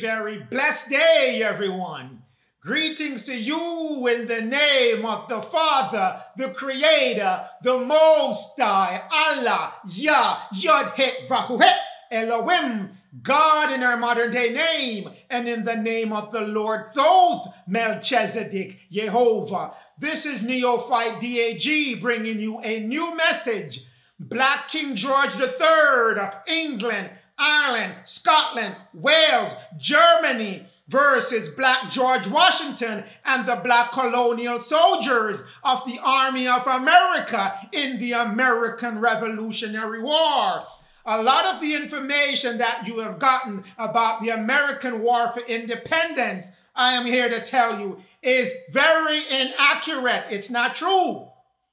very blessed day, everyone. Greetings to you in the name of the Father, the Creator, the Most High, Allah, Yah, Yod, Het, Vahuhet, Elohim, God in our modern day name, and in the name of the Lord Thoth, Melchizedek, Jehovah. This is Neophyte DAG bringing you a new message. Black King George III of England, Ireland, Scotland, Wales, Germany, versus Black George Washington and the Black colonial soldiers of the Army of America in the American Revolutionary War. A lot of the information that you have gotten about the American War for Independence, I am here to tell you, is very inaccurate. It's not true.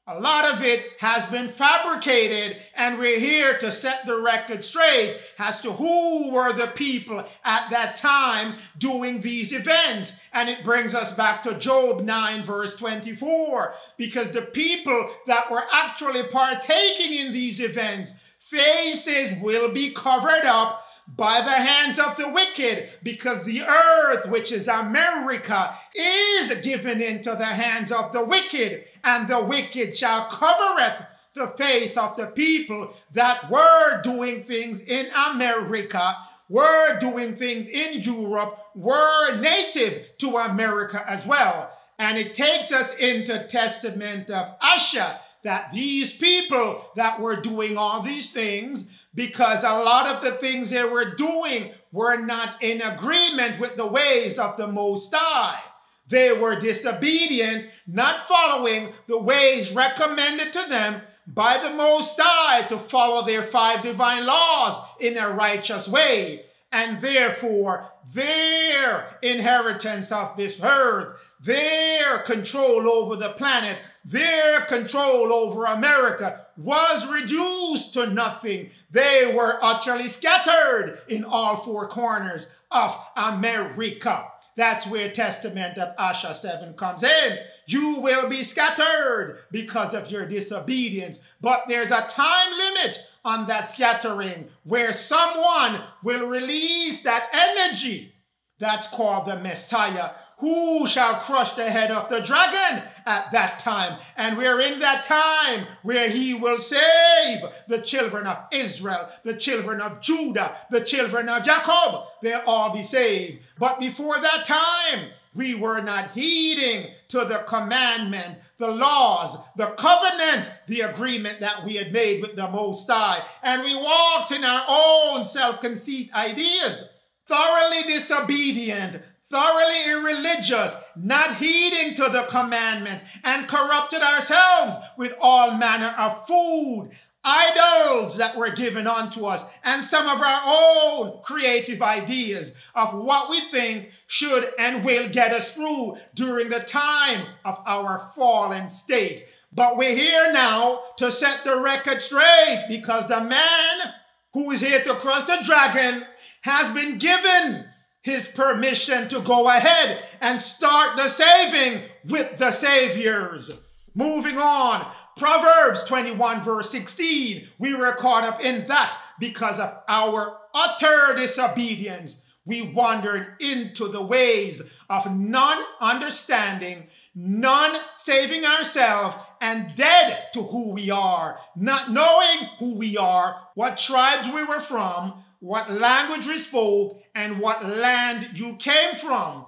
A lot of it has been fabricated, and we're here to set the record straight as to who were the people at that time doing these events. And it brings us back to Job 9, verse 24, because the people that were actually partaking in these events, faces will be covered up by the hands of the wicked, because the earth, which is America, is given into the hands of the wicked, and the wicked shall covereth the face of the people that were doing things in America, were doing things in Europe, were native to America as well. And it takes us into Testament of Asher that these people that were doing all these things because a lot of the things they were doing were not in agreement with the ways of the Most High. They were disobedient, not following the ways recommended to them by the Most High to follow their five divine laws in a righteous way. And therefore, their inheritance of this earth, their control over the planet, their control over America was reduced to nothing. They were utterly scattered in all four corners of America. That's where Testament of Asher 7 comes in. You will be scattered because of your disobedience. But there's a time limit on that scattering where someone will release that energy. That's called the Messiah who shall crush the head of the dragon at that time? And we're in that time where he will save the children of Israel, the children of Judah, the children of Jacob. They'll all be saved. But before that time, we were not heeding to the commandment, the laws, the covenant, the agreement that we had made with the Most High. And we walked in our own self conceit ideas, thoroughly disobedient, thoroughly irreligious, not heeding to the commandment, and corrupted ourselves with all manner of food, idols that were given unto us, and some of our own creative ideas of what we think should and will get us through during the time of our fallen state. But we're here now to set the record straight because the man who is here to cross the dragon has been given his permission to go ahead and start the saving with the saviors. Moving on, Proverbs 21, verse 16. We were caught up in that because of our utter disobedience. We wandered into the ways of non-understanding, non-saving ourselves, and dead to who we are, not knowing who we are, what tribes we were from, what language we spoke, and what land you came from.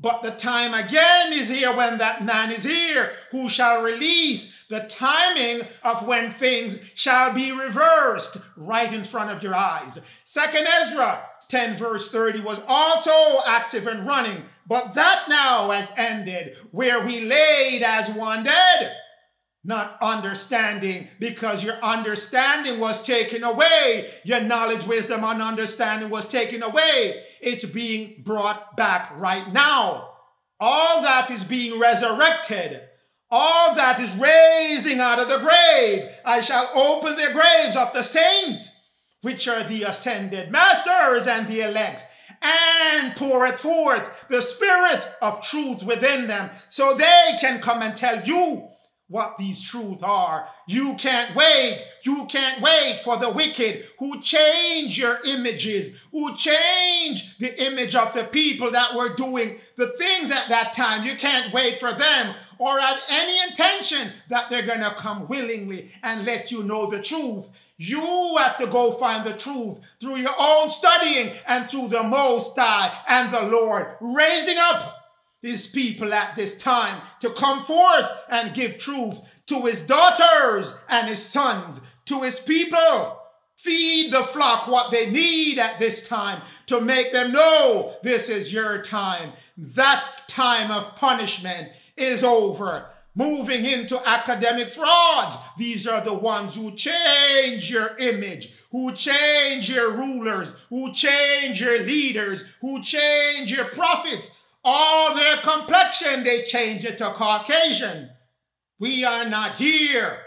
But the time again is here when that man is here who shall release the timing of when things shall be reversed right in front of your eyes. Second Ezra 10 verse 30 was also active and running, but that now has ended where we laid as one dead not understanding because your understanding was taken away. Your knowledge, wisdom, and understanding was taken away. It's being brought back right now. All that is being resurrected. All that is raising out of the grave. I shall open the graves of the saints, which are the ascended masters and the elect, and pour it forth the spirit of truth within them so they can come and tell you what these truths are. You can't wait. You can't wait for the wicked who change your images, who change the image of the people that were doing the things at that time. You can't wait for them or have any intention that they're going to come willingly and let you know the truth. You have to go find the truth through your own studying and through the Most High and the Lord, raising up his people at this time to come forth and give truth to his daughters and his sons, to his people. Feed the flock what they need at this time to make them know this is your time. That time of punishment is over moving into academic fraud. These are the ones who change your image, who change your rulers, who change your leaders, who change your prophets. All their complexion, they change it to Caucasian. We are not here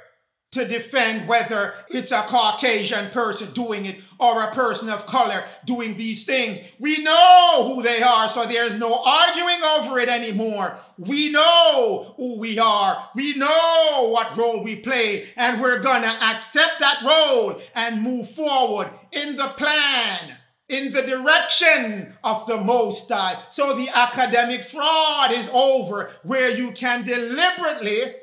to defend whether it's a Caucasian person doing it or a person of color doing these things. We know who they are, so there's no arguing over it anymore. We know who we are. We know what role we play, and we're gonna accept that role and move forward in the plan in the direction of the Most High. So the academic fraud is over, where you can deliberately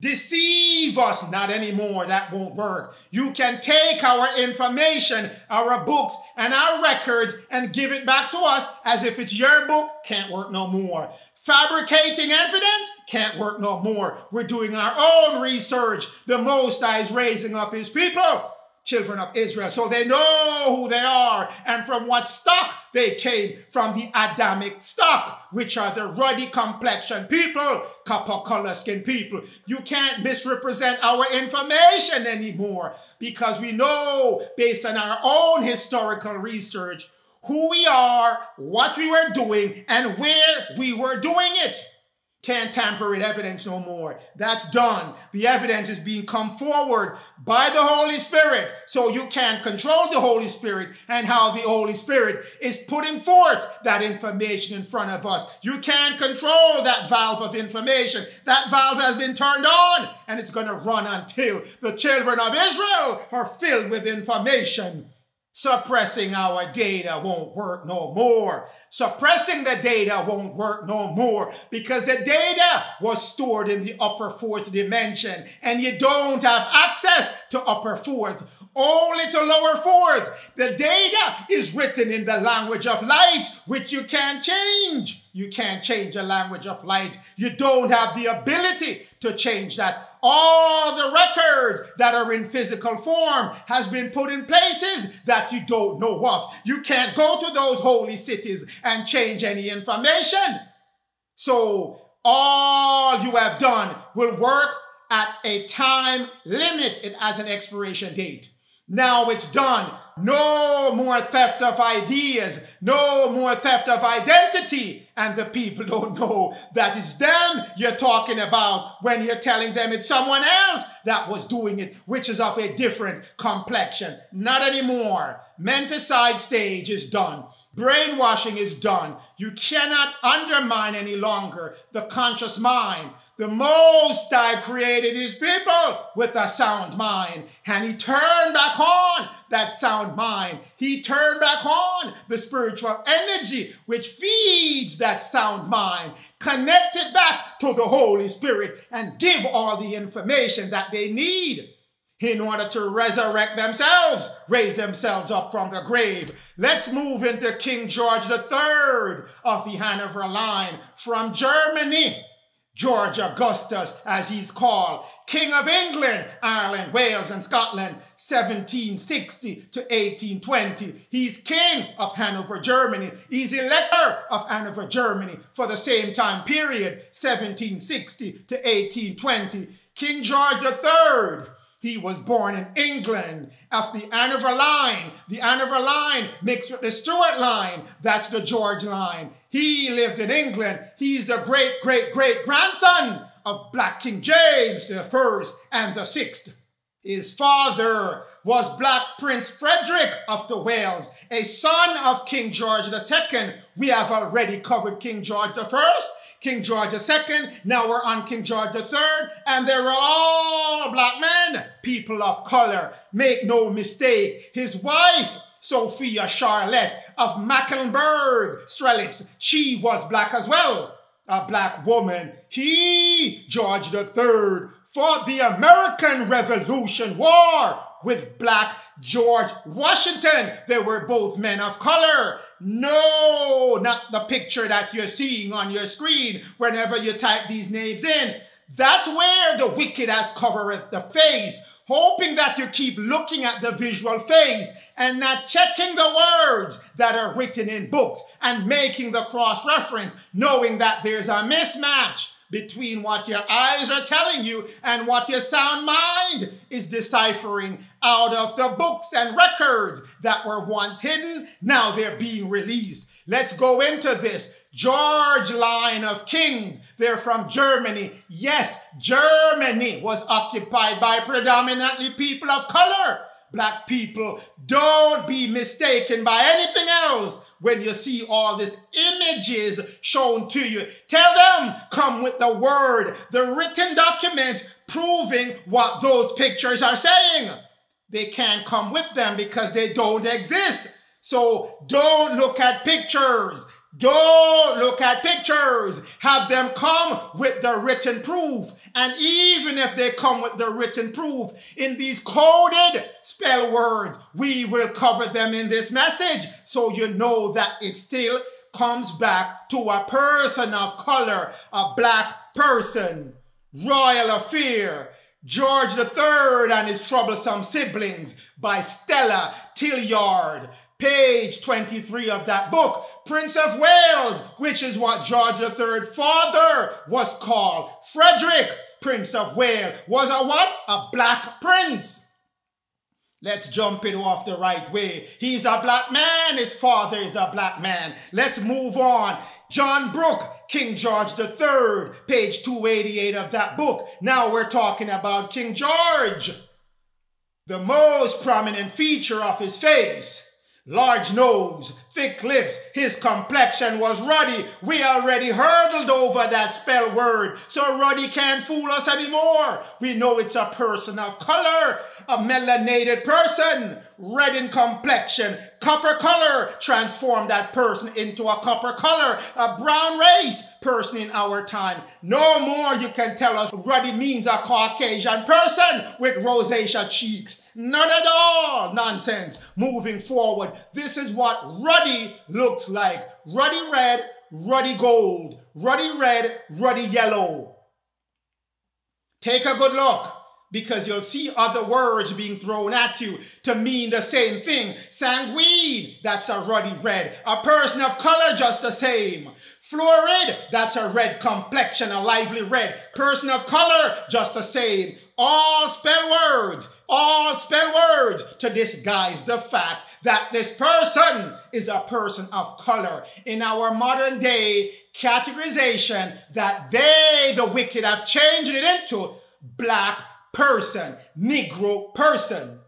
deceive us. Not anymore. That won't work. You can take our information, our books, and our records and give it back to us as if it's your book. Can't work no more. Fabricating evidence can't work no more. We're doing our own research. The Most High is raising up his people children of Israel. So they know who they are and from what stock they came from the Adamic stock, which are the ruddy complexion people, copper color skin people. You can't misrepresent our information anymore because we know based on our own historical research who we are, what we were doing, and where we were doing it. Can't tamper with evidence no more. That's done. The evidence is being come forward by the Holy Spirit. So you can't control the Holy Spirit and how the Holy Spirit is putting forth that information in front of us. You can't control that valve of information. That valve has been turned on and it's going to run until the children of Israel are filled with information. Suppressing our data won't work no more. Suppressing the data won't work no more because the data was stored in the upper fourth dimension and you don't have access to upper fourth only to lower fourth. The data is written in the language of light, which you can't change. You can't change the language of light. You don't have the ability to change that. All the records that are in physical form has been put in places that you don't know of. You can't go to those holy cities and change any information. So all you have done will work at a time limit. It has an expiration date. Now it's done. No more theft of ideas. No more theft of identity. And the people don't know that it's them you're talking about when you're telling them it's someone else that was doing it, which is of a different complexion. Not anymore. Menticide stage is done. Brainwashing is done. You cannot undermine any longer the conscious mind. The Most High created his people with a sound mind, and he turned back on that sound mind. He turned back on the spiritual energy which feeds that sound mind, connect it back to the Holy Spirit, and give all the information that they need in order to resurrect themselves, raise themselves up from the grave. Let's move into King George III of the Hanover line from Germany. George Augustus, as he's called, King of England, Ireland, Wales, and Scotland, 1760 to 1820. He's King of Hanover, Germany. He's Elector of Hanover, Germany for the same time period, 1760 to 1820. King George III he was born in England of the Hanover line. The Hanover line mixed with the Stuart line. That's the George line. He lived in England. He's the great, great, great grandson of Black King James the first and the sixth. His father was Black Prince Frederick of the Wales, a son of King George II. We have already covered King George I King George II, now we're on King George III, and they were all black men, people of color. Make no mistake, his wife, Sophia Charlotte of Mecklenburg Strelitz, she was black as well, a black woman. He, George III, fought the American Revolution War with black George Washington. They were both men of color. No, not the picture that you're seeing on your screen whenever you type these names in. That's where the wicked has covered the face, hoping that you keep looking at the visual face and not checking the words that are written in books and making the cross reference, knowing that there's a mismatch between what your eyes are telling you and what your sound mind is deciphering out of the books and records that were once hidden. Now they're being released. Let's go into this. George line of kings. They're from Germany. Yes, Germany was occupied by predominantly people of color. Black people, don't be mistaken by anything else when you see all these images shown to you. Tell them, come with the word, the written document proving what those pictures are saying. They can't come with them because they don't exist. So don't look at pictures. Don't look at pictures. Have them come with the written proof. And even if they come with the written proof in these coded spell words, we will cover them in this message so you know that it still comes back to a person of color, a black person. Royal Affair, George III and his troublesome siblings by Stella Tillyard. Page 23 of that book, Prince of Wales, which is what George III's father was called. Frederick, Prince of Wales, was a what? A black prince. Let's jump it off the right way. He's a black man. His father is a black man. Let's move on. John Brooke, King George III, page 288 of that book. Now we're talking about King George. The most prominent feature of his face large nose, thick lips, his complexion was ruddy. We already hurdled over that spell word, so ruddy can't fool us anymore. We know it's a person of color, a melanated person, red in complexion, copper color, transform that person into a copper color, a brown race person in our time. No more you can tell us ruddy means a Caucasian person with rosacea cheeks. Not at all nonsense. Moving forward, this is what ruddy looks like. Ruddy red, ruddy gold, ruddy red, ruddy yellow. Take a good look because you'll see other words being thrown at you to mean the same thing. Sanguine, that's a ruddy red. A person of color, just the same. Florid, that's a red complexion, a lively red. Person of color, just the same. All spell words all spell words to disguise the fact that this person is a person of color. In our modern day categorization, that they, the wicked, have changed it into black person, Negro person.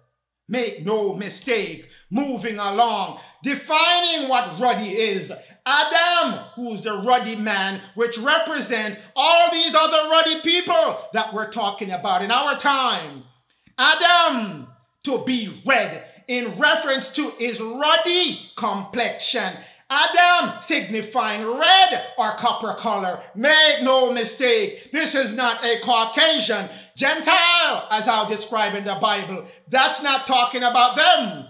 Make no mistake, moving along, defining what ruddy is. Adam, who's the ruddy man, which represent all these other ruddy people that we're talking about in our time. Adam to be red in reference to his ruddy complexion. Adam signifying red or copper color. Make no mistake, this is not a Caucasian Gentile as I'll describe in the Bible. That's not talking about them.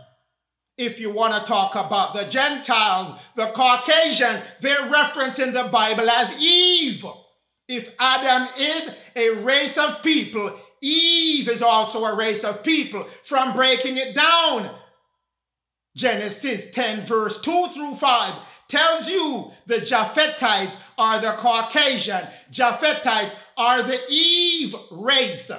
If you want to talk about the Gentiles, the Caucasian, they're referenced in the Bible as Eve. If Adam is a race of people, Eve is also a race of people from breaking it down. Genesis 10, verse 2 through 5 tells you the Japhetites are the Caucasian, Japhetites are the Eve race.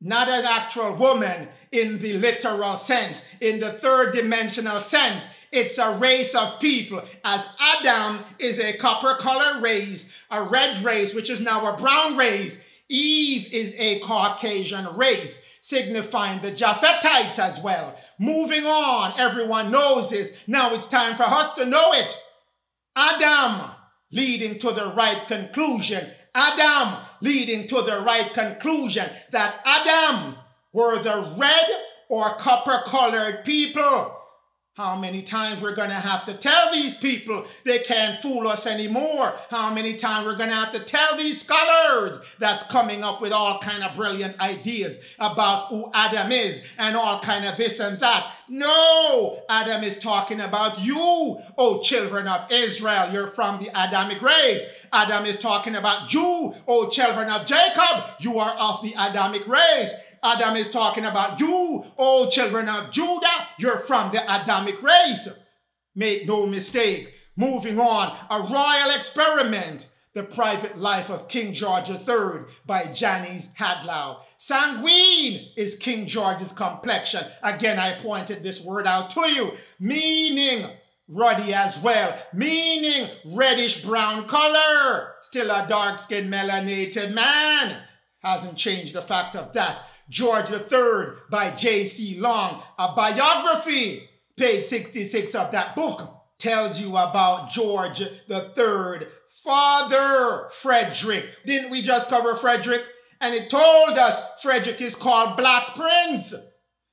Not an actual woman in the literal sense, in the third dimensional sense. It's a race of people, as Adam is a copper color race, a red race, which is now a brown race. Eve is a Caucasian race, signifying the Japhetites as well. Moving on, everyone knows this. Now it's time for us to know it. Adam, leading to the right conclusion. Adam leading to the right conclusion that Adam were the red or copper colored people how many times we're going to have to tell these people they can't fool us anymore? How many times we're going to have to tell these scholars that's coming up with all kind of brilliant ideas about who Adam is and all kind of this and that? No, Adam is talking about you, oh children of Israel. You're from the Adamic race. Adam is talking about you, oh children of Jacob. You are of the Adamic race. Adam is talking about you, oh children of Judah, you're from the Adamic race. Make no mistake. Moving on, a royal experiment. The Private Life of King George III by Janice Hadlow. Sanguine is King George's complexion. Again, I pointed this word out to you, meaning ruddy as well, meaning reddish brown color. Still a dark skinned melanated man. Hasn't changed the fact of that. George III by J.C. Long, a biography, page 66 of that book, tells you about George III, Father Frederick. Didn't we just cover Frederick? And it told us Frederick is called Black Prince.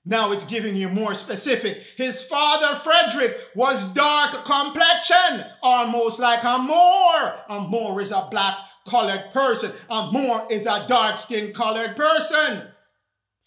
Now it's giving you more specific. His father, Frederick, was dark complexion, almost like a Moor. A Moor is a black colored person. A Moor is a dark skinned colored person.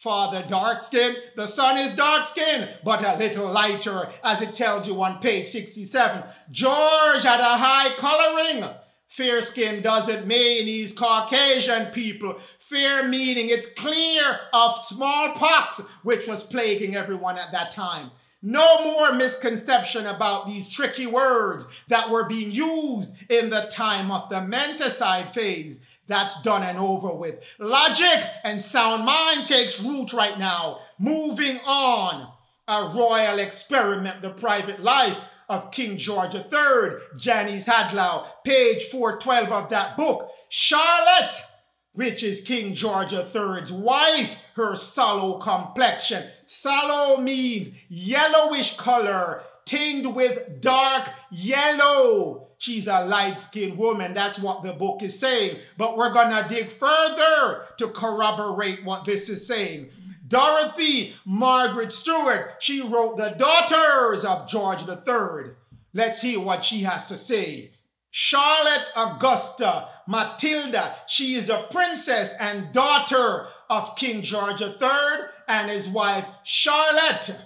Father dark skin, the son is dark skin, but a little lighter, as it tells you on page 67. George had a high coloring. Fair skin doesn't mean he's Caucasian people. Fair meaning it's clear of smallpox, which was plaguing everyone at that time. No more misconception about these tricky words that were being used in the time of the menticide phase. That's done and over with. Logic and sound mind takes root right now. Moving on. A royal experiment, the private life of King George III, Janice Hadlow, page 412 of that book. Charlotte, which is King George III's wife, her sallow complexion. Sallow means yellowish color, tinged with dark yellow. She's a light skinned woman. That's what the book is saying. But we're going to dig further to corroborate what this is saying. Dorothy Margaret Stuart, she wrote The Daughters of George III. Let's hear what she has to say. Charlotte Augusta Matilda, she is the princess and daughter of King George III and his wife Charlotte.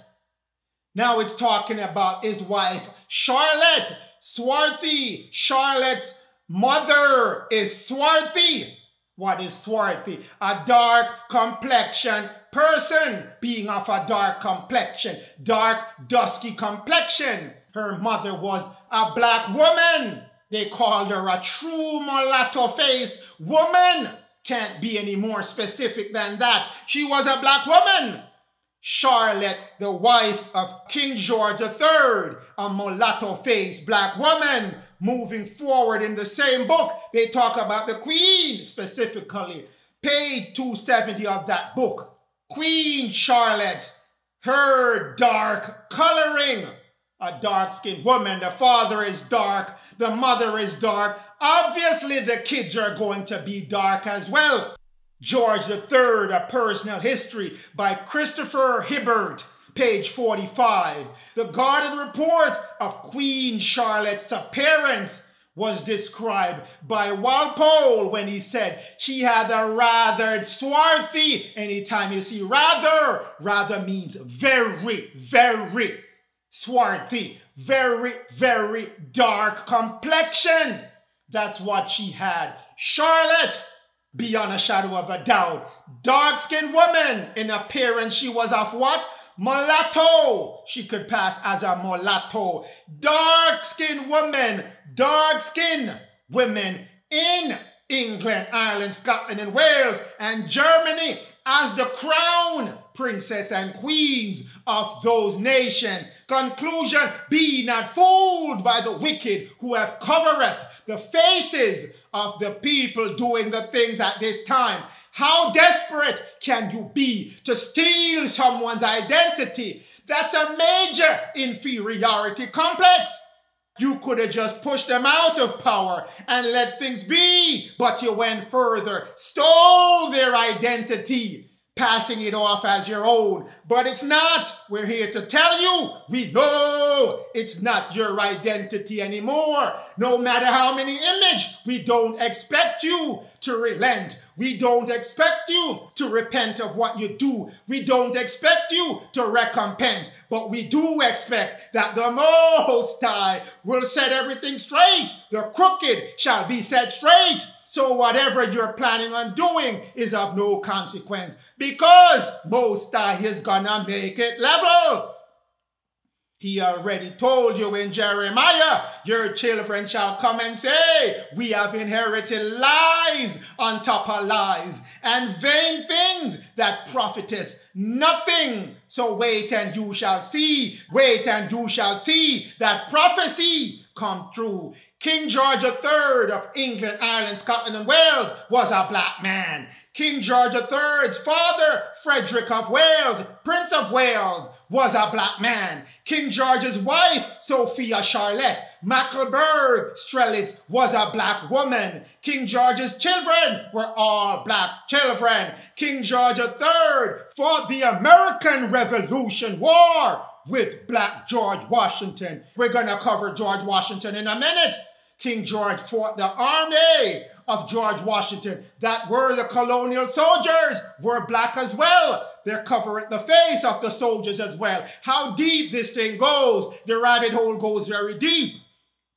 Now it's talking about his wife Charlotte. Swarthy. Charlotte's mother is swarthy. What is swarthy? A dark complexion person being of a dark complexion, dark, dusky complexion. Her mother was a black woman. They called her a true mulatto face woman. Can't be any more specific than that. She was a black woman. Charlotte, the wife of King George III, a mulatto faced black woman. Moving forward in the same book, they talk about the queen specifically. Page 270 of that book. Queen Charlotte, her dark coloring. A dark skinned woman. The father is dark. The mother is dark. Obviously, the kids are going to be dark as well. George III, A Personal History by Christopher Hibbert, page 45. The guarded report of Queen Charlotte's appearance was described by Walpole when he said she had a rather swarthy. Anytime you see rather, rather means very, very swarthy, very, very dark complexion. That's what she had. Charlotte beyond a shadow of a doubt. Dark skinned woman in appearance, she was of what? Mulatto. She could pass as a mulatto. Dark skinned woman, dark skinned women in England, Ireland, Scotland, and Wales, and Germany as the crown princess and queens of those nations. Conclusion, be not fooled by the wicked who have covereth the faces of the people doing the things at this time. How desperate can you be to steal someone's identity? That's a major inferiority complex. You could have just pushed them out of power and let things be, but you went further, stole their identity passing it off as your own. But it's not. We're here to tell you we know it's not your identity anymore. No matter how many image, we don't expect you to relent. We don't expect you to repent of what you do. We don't expect you to recompense. But we do expect that the Most High will set everything straight. The crooked shall be set straight. So whatever you're planning on doing is of no consequence because Most High is gonna make it level. He already told you in Jeremiah, your children shall come and say, we have inherited lies on top of lies and vain things that profiteth nothing. So wait and you shall see, wait and you shall see that prophecy come true. King George III of England, Ireland, Scotland, and Wales was a black man. King George III's father, Frederick of Wales, Prince of Wales, was a black man. King George's wife, Sophia Charlotte Mecklenburg Strelitz, was a black woman. King George's children were all black children. King George III fought the American Revolution War with Black George Washington. We're to cover George Washington in a minute. King George fought the army of George Washington that were the colonial soldiers were black as well. They're covering the face of the soldiers as well. How deep this thing goes, the rabbit hole goes very deep.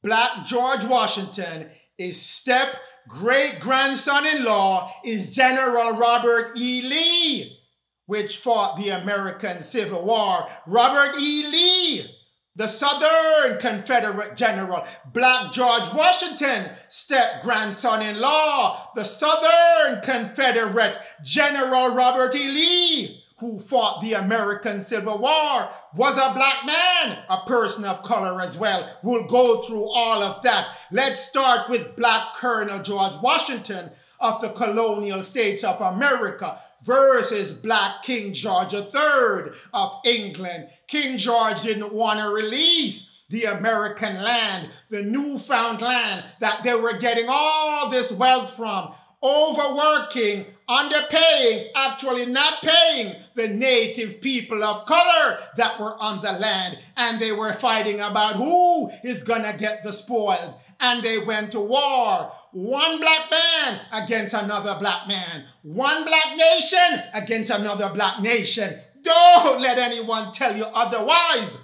Black George Washington is step great grandson in law is General Robert E. Lee, which fought the American Civil War. Robert E. Lee the Southern Confederate General, Black George Washington, step grandson in law, the Southern Confederate General Robert E. Lee, who fought the American Civil War, was a black man, a person of color as well. We'll go through all of that. Let's start with Black Colonel George Washington of the colonial states of America versus Black King George III of England. King George didn't want to release the American land, the newfound land that they were getting all this wealth from, overworking, underpaying, actually not paying the native people of color that were on the land. And they were fighting about who is going to get the spoils. And they went to war one black man against another black man, one black nation against another black nation. Don't let anyone tell you otherwise.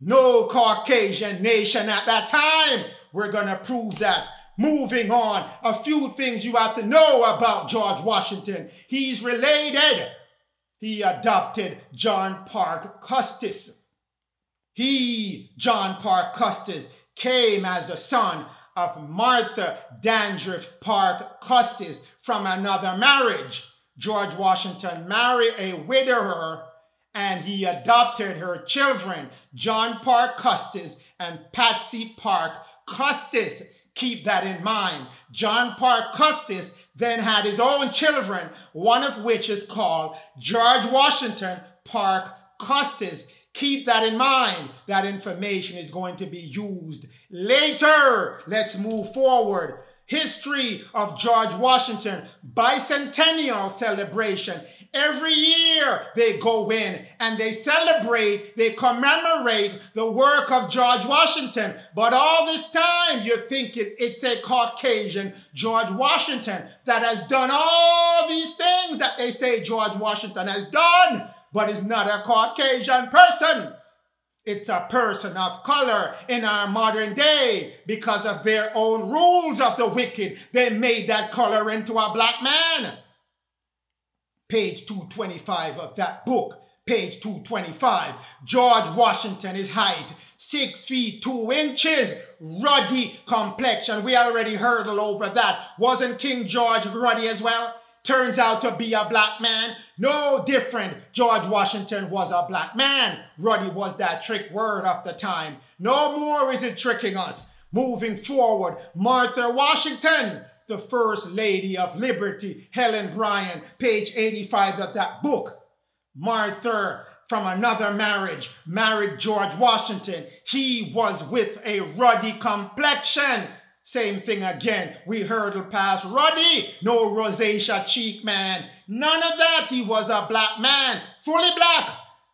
No Caucasian nation at that time. We're going to prove that. Moving on, a few things you have to know about George Washington. He's related. He adopted John Parke Custis. He, John Parke Custis, came as the son of Martha Dandridge Park Custis from another marriage. George Washington married a widower and he adopted her children, John Parke Custis and Patsy Parke Custis. Keep that in mind. John Parke Custis then had his own children, one of which is called George Washington Parke Custis. Keep that in mind. That information is going to be used later. Let's move forward. History of George Washington bicentennial celebration. Every year they go in and they celebrate, they commemorate the work of George Washington. But all this time you're thinking it's a Caucasian George Washington that has done all these things that they say George Washington has done but it's not a Caucasian person. It's a person of color in our modern day because of their own rules of the wicked. They made that color into a black man. Page 225 of that book. Page 225. George Washington is height, six feet two inches, ruddy complexion. We already hurdled over that. Wasn't King George ruddy as well? turns out to be a black man. No different. George Washington was a black man. Ruddy was that trick word of the time. No more is it tricking us. Moving forward, Martha Washington, the First Lady of Liberty, Helen Bryan, page 85 of that book. Martha from another marriage, married George Washington. He was with a ruddy complexion. Same thing again. We hurdle past ruddy, no rosacea cheek man. None of that. He was a black man, fully black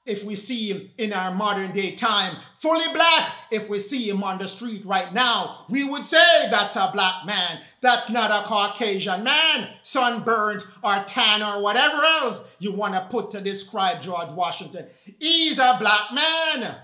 if we see him in our modern day time, fully black, if we see him on the street right now, we would say that's a black man. That's not a Caucasian man, sunburned or tan or whatever else you want to put to describe George Washington. He's a black man.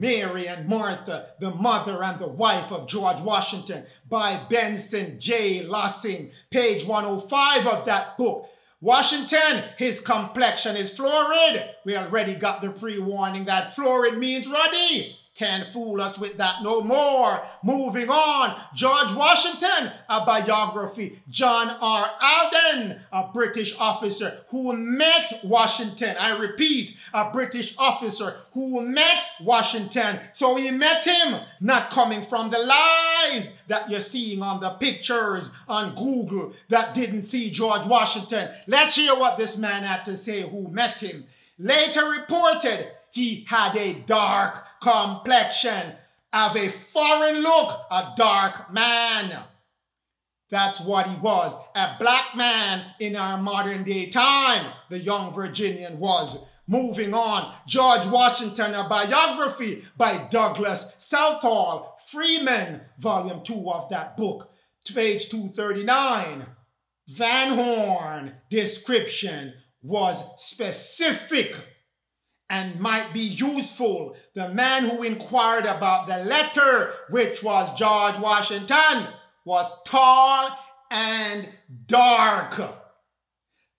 Mary and Martha, the mother and the wife of George Washington, by Benson J. Lossing, page 105 of that book. Washington, his complexion is florid. We already got the pre-warning that florid means ruddy. Can't fool us with that no more. Moving on, George Washington, a biography. John R. Alden, a British officer who met Washington. I repeat, a British officer who met Washington. So he met him, not coming from the lies that you're seeing on the pictures on Google that didn't see George Washington. Let's hear what this man had to say who met him. Later reported he had a dark complexion, have a foreign look, a dark man. That's what he was, a black man in our modern day time, the young Virginian was. Moving on, George Washington, a biography by Douglas Southall, Freeman, volume 2 of that book, page 239. Van Horn description was specific and might be useful. The man who inquired about the letter, which was George Washington, was tall and dark.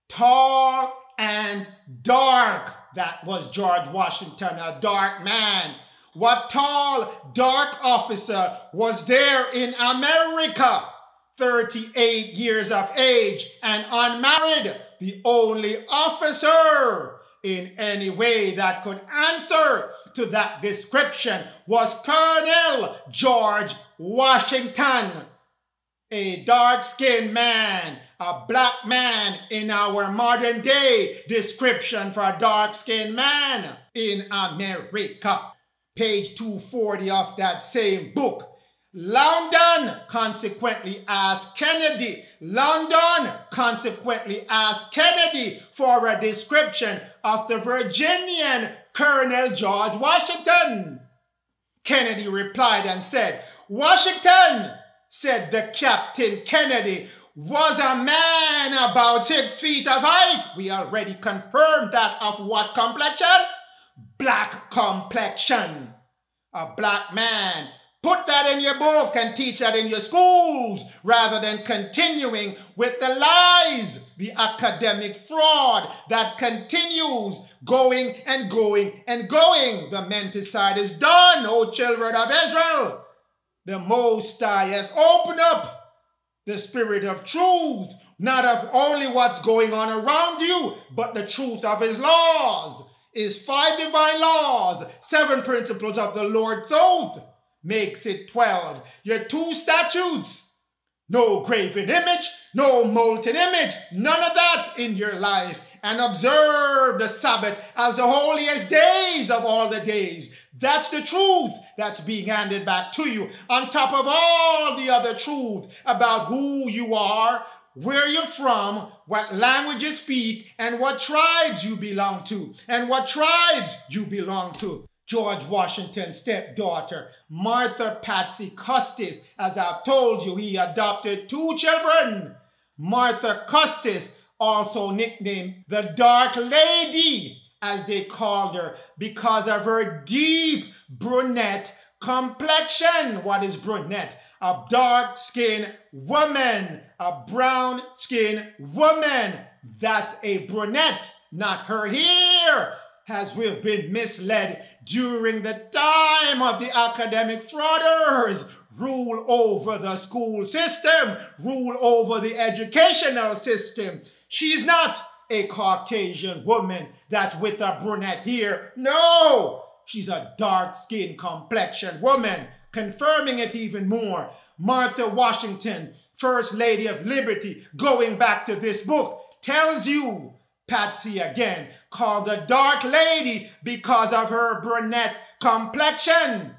Tall and dark. That was George Washington, a dark man. What tall, dark officer was there in America? 38 years of age and unmarried, the only officer in any way that could answer to that description was Colonel George Washington, a dark skinned man, a black man in our modern day description for a dark skinned man in America. Page 240 of that same book. Loudoun consequently asked Kennedy. Loudoun consequently asked Kennedy for a description of the Virginian Colonel George Washington. Kennedy replied and said, Washington, said the Captain Kennedy, was a man about six feet of height. We already confirmed that of what complexion? Black complexion. A black man Put that in your book and teach that in your schools rather than continuing with the lies, the academic fraud that continues going and going and going. The menticide is done, O children of Israel. The Most High has opened up the spirit of truth, not of only what's going on around you, but the truth of His laws. Is five divine laws, seven principles of the Lord Thoth makes it 12. Your two statutes. No graven image, no molten image, none of that in your life. And observe the Sabbath as the holiest days of all the days. That's the truth that's being handed back to you, on top of all the other truth about who you are, where you're from, what language you speak, and what tribes you belong to, and what tribes you belong to. George Washington's stepdaughter, Martha Patsy Custis. As I've told you, he adopted two children. Martha Custis, also nicknamed the Dark Lady, as they called her, because of her deep brunette complexion. What is brunette? A dark skinned woman, a brown skinned woman. That's a brunette, not her hair, as we've been misled during the time of the academic frauders rule over the school system, rule over the educational system. She's not a Caucasian woman that with a brunette here. No, she's a dark skinned complexion woman, confirming it even more. Martha Washington, First Lady of Liberty, going back to this book, tells you Patsy again, called the Dark Lady because of her brunette complexion.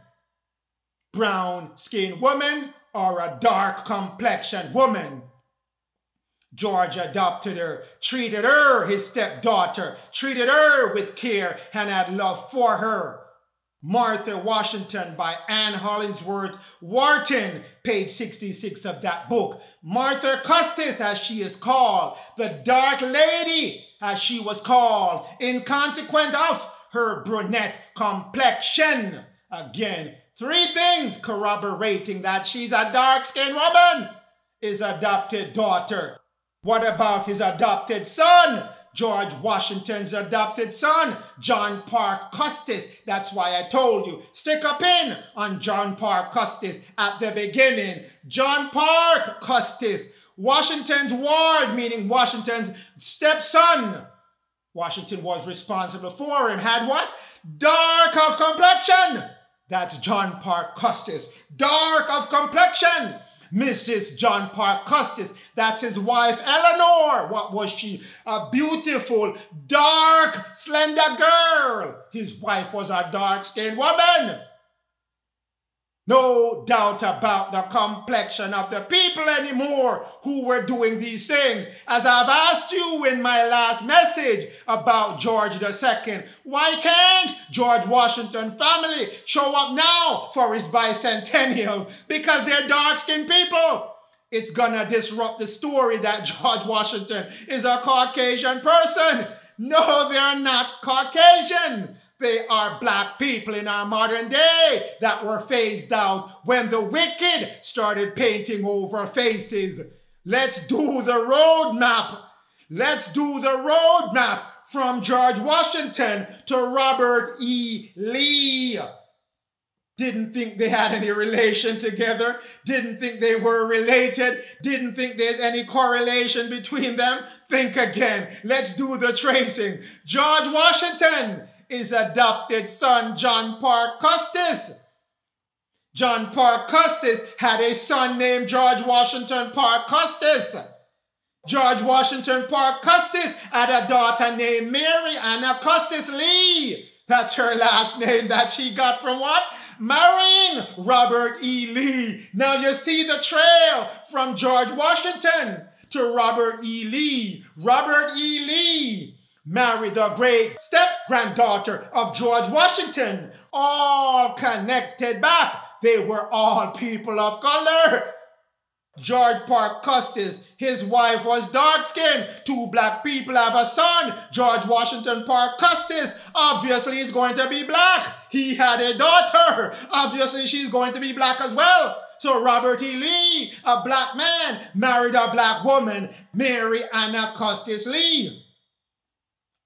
Brown skinned woman or a dark complexioned woman. George adopted her, treated her his stepdaughter, treated her with care, and had love for her. Martha Washington by Anne Hollingsworth Wharton, page 66 of that book. Martha Custis, as she is called, the Dark Lady, as she was called, in consequence of her brunette complexion. Again, three things corroborating that she's a dark skinned woman. His adopted daughter. What about his adopted son? George Washington's adopted son, John Parke Custis. That's why I told you, stick a pin on John Parke Custis at the beginning. John Parke Custis, Washington's ward, meaning Washington's stepson. Washington was responsible for him. Had what? Dark of complexion. That's John Parke Custis. Dark of complexion. Mrs. John Parke Custis. That's his wife, Eleanor. What was she? A beautiful, dark, slender girl. His wife was a dark skinned woman. No doubt about the complexion of the people anymore who were doing these things. As I've asked you in my last message about George II, why can't George Washington family show up now for his bicentennial? Because they're dark-skinned people. It's gonna disrupt the story that George Washington is a Caucasian person. No, they're not Caucasian. They are black people in our modern day that were phased out when the wicked started painting over faces. Let's do the roadmap. Let's do the roadmap from George Washington to Robert E. Lee. Didn't think they had any relation together. Didn't think they were related. Didn't think there's any correlation between them. Think again. Let's do the tracing. George Washington his adopted son, John Parke Custis. John Parke Custis had a son named George Washington Parke Custis. George Washington Parke Custis had a daughter named Mary Anna Custis Lee. That's her last name that she got from what? Marrying Robert E. Lee. Now you see the trail from George Washington to Robert E. Lee. Robert E. Lee married the great step granddaughter of George Washington, all connected back. They were all people of color. George Parke Custis, his wife was dark skinned. Two black people have a son. George Washington Parke Custis, obviously, is going to be black. He had a daughter. Obviously, she's going to be black as well. So Robert E. Lee, a black man, married a black woman, Mary Anna Custis Lee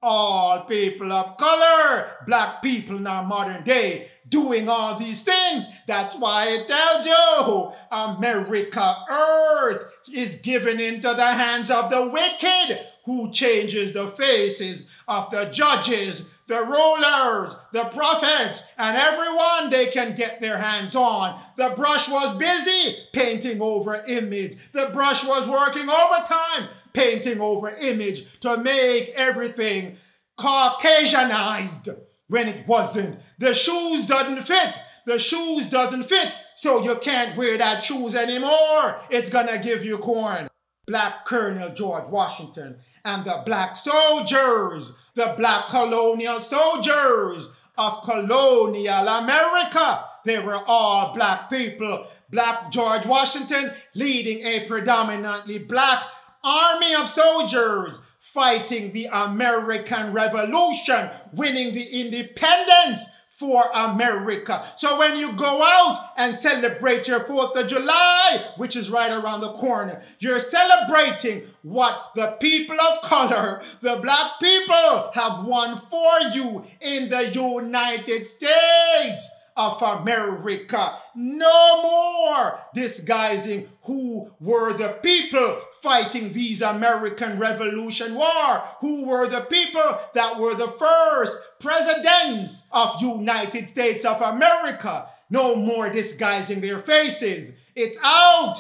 all people of color, black people in our modern day, doing all these things. That's why it tells you America, Earth is given into the hands of the wicked, who changes the faces of the judges, the rulers, the prophets, and everyone they can get their hands on. The brush was busy painting over image. The brush was working overtime painting over image to make everything Caucasianized when it wasn't. The shoes doesn't fit. The shoes doesn't fit. So you can't wear that shoes anymore. It's gonna give you corn. Black Colonel George Washington and the black soldiers, the black colonial soldiers of colonial America. They were all black people. Black George Washington leading a predominantly black army of soldiers fighting the American Revolution, winning the independence for America. So when you go out and celebrate your 4th of July, which is right around the corner, you're celebrating what the people of color, the black people have won for you in the United States of America. No more disguising who were the people fighting these American Revolution War, who were the people that were the first presidents of United States of America. No more disguising their faces. It's out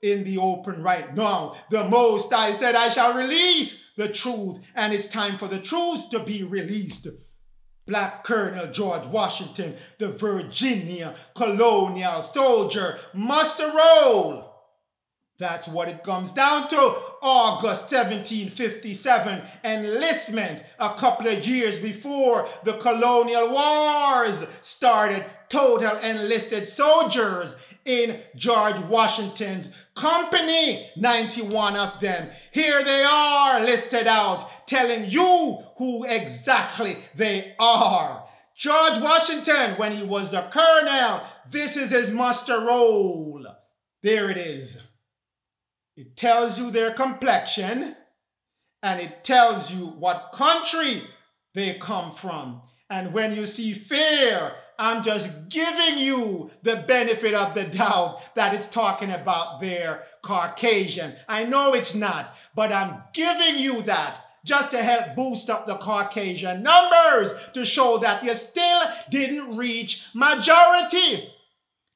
in the open right now. The most I said I shall release the truth, and it's time for the truth to be released. Black Colonel George Washington, the Virginia colonial soldier, muster roll. That's what it comes down to. August 1757, enlistment a couple of years before the colonial wars started. Total enlisted soldiers in George Washington's company, 91 of them. Here they are listed out, telling you who exactly they are. George Washington, when he was the colonel, this is his muster roll. There it is. It tells you their complexion and it tells you what country they come from. And when you see fair, I'm just giving you the benefit of the doubt that it's talking about their Caucasian. I know it's not, but I'm giving you that just to help boost up the Caucasian numbers to show that you still didn't reach majority.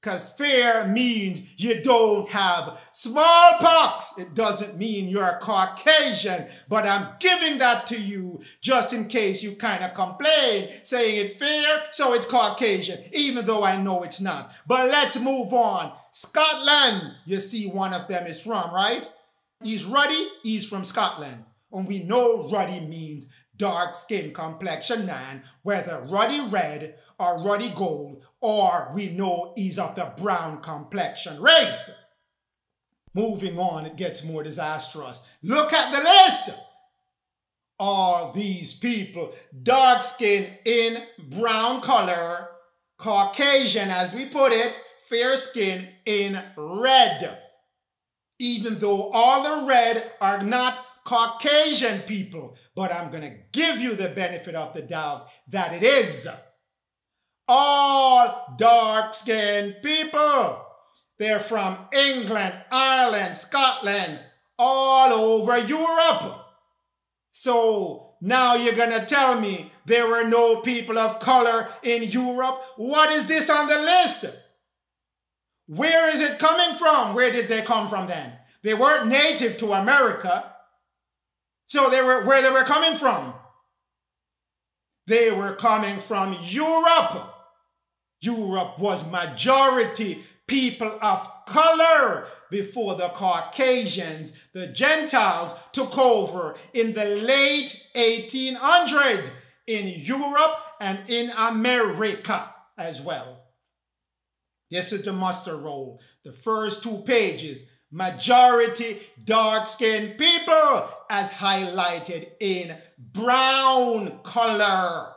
Because fair means you don't have smallpox. It doesn't mean you're Caucasian, but I'm giving that to you just in case you kind of complain, saying it's fair, so it's Caucasian, even though I know it's not. But let's move on. Scotland, you see one of them is from, right? He's ruddy, he's from Scotland. And we know ruddy means dark skin complexion man, whether ruddy red or ruddy gold or we know he's of the brown complexion race. Moving on, it gets more disastrous. Look at the list. All these people, dark skin in brown color, Caucasian as we put it, fair skin in red. Even though all the red are not Caucasian people, but I'm going to give you the benefit of the doubt that it is all dark skinned people. They're from England, Ireland, Scotland, all over Europe. So now you're going to tell me there were no people of color in Europe? What is this on the list? Where is it coming from? Where did they come from then? They weren't native to America. So they were where they were coming from. They were coming from Europe. Europe was majority people of color before the Caucasians, the Gentiles, took over in the late 1800s in Europe and in America as well. This is the muster roll. The first two pages, majority dark-skinned people as highlighted in brown color.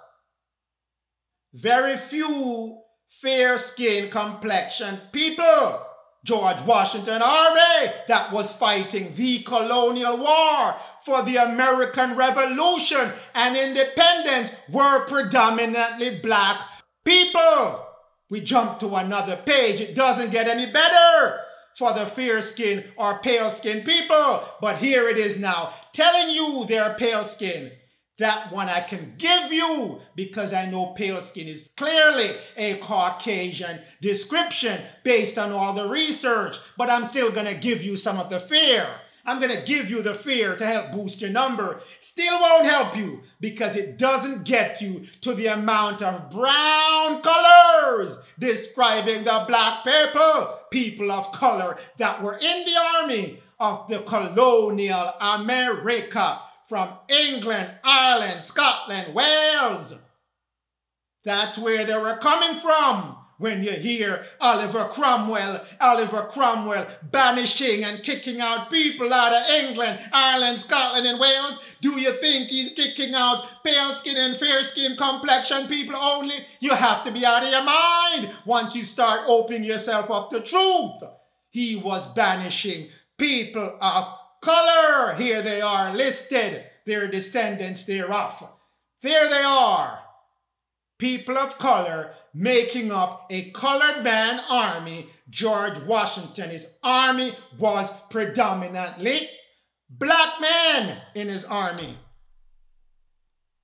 Very few fair skin complexion people. George Washington Army that was fighting the colonial war for the American Revolution and independence were predominantly black people. We jump to another page. It doesn't get any better for the fair skin or pale skin people. But here it is now telling you they're pale skin. That one I can give you because I know pale skin is clearly a Caucasian description based on all the research, but I'm still to give you some of the fear. I'm to give you the fear to help boost your number. Still won't help you because it doesn't get you to the amount of brown colors describing the black people, people of color that were in the army of the colonial America from England, Ireland, Scotland, Wales. That's where they were coming from when you hear Oliver Cromwell, Oliver Cromwell banishing and kicking out people out of England, Ireland, Scotland, and Wales. Do you think he's kicking out pale skin and fair skin complexion people only? You have to be out of your mind once you start opening yourself up to truth. He was banishing people of color. Here they are listed, their descendants thereof. There they are. People of color making up a colored man army. George Washington, his army was predominantly black men in his army.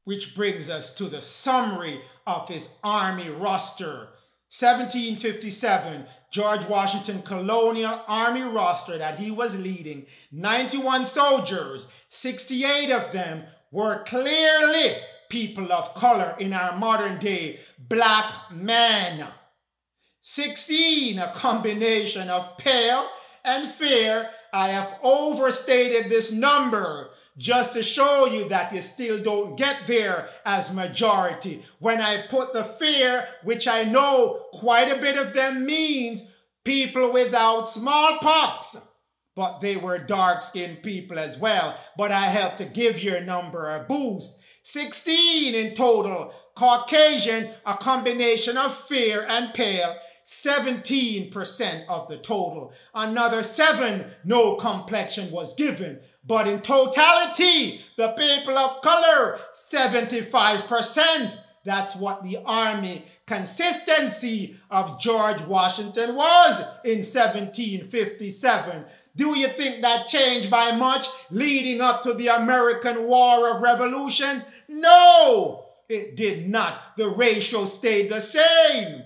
Which brings us to the summary of his army roster. 1757, George Washington Colonial Army roster that he was leading, 91 soldiers, 68 of them were clearly people of color in our modern day black men. 16, a combination of pale and fair. I have overstated this number just to show you that you still don't get there as majority. When I put the fear, which I know quite a bit of them means people without smallpox, but they were dark-skinned people as well. But I helped to give your number a boost. 16 in total, Caucasian, a combination of fair and pale, 17% of the total. Another seven, no complexion was given. But in totality, the people of color, 75%. That's what the army consistency of George Washington was in 1757. Do you think that changed by much leading up to the American War of Revolution? No, it did not. The ratio stayed the same.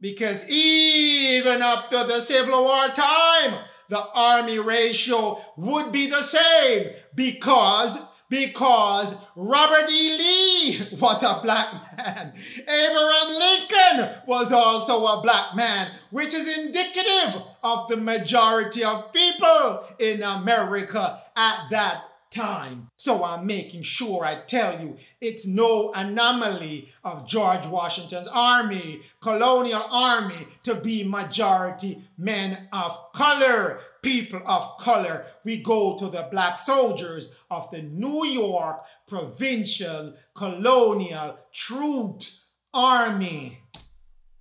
Because even up to the Civil War time, the army ratio would be the same because because Robert E. Lee was a black man. Abraham Lincoln was also a black man, which is indicative of the majority of people in America at that time. So I'm making sure I tell you it's no anomaly of George Washington's army, colonial army, to be majority men of color, people of color. We go to the black soldiers of the New York Provincial Colonial Troops Army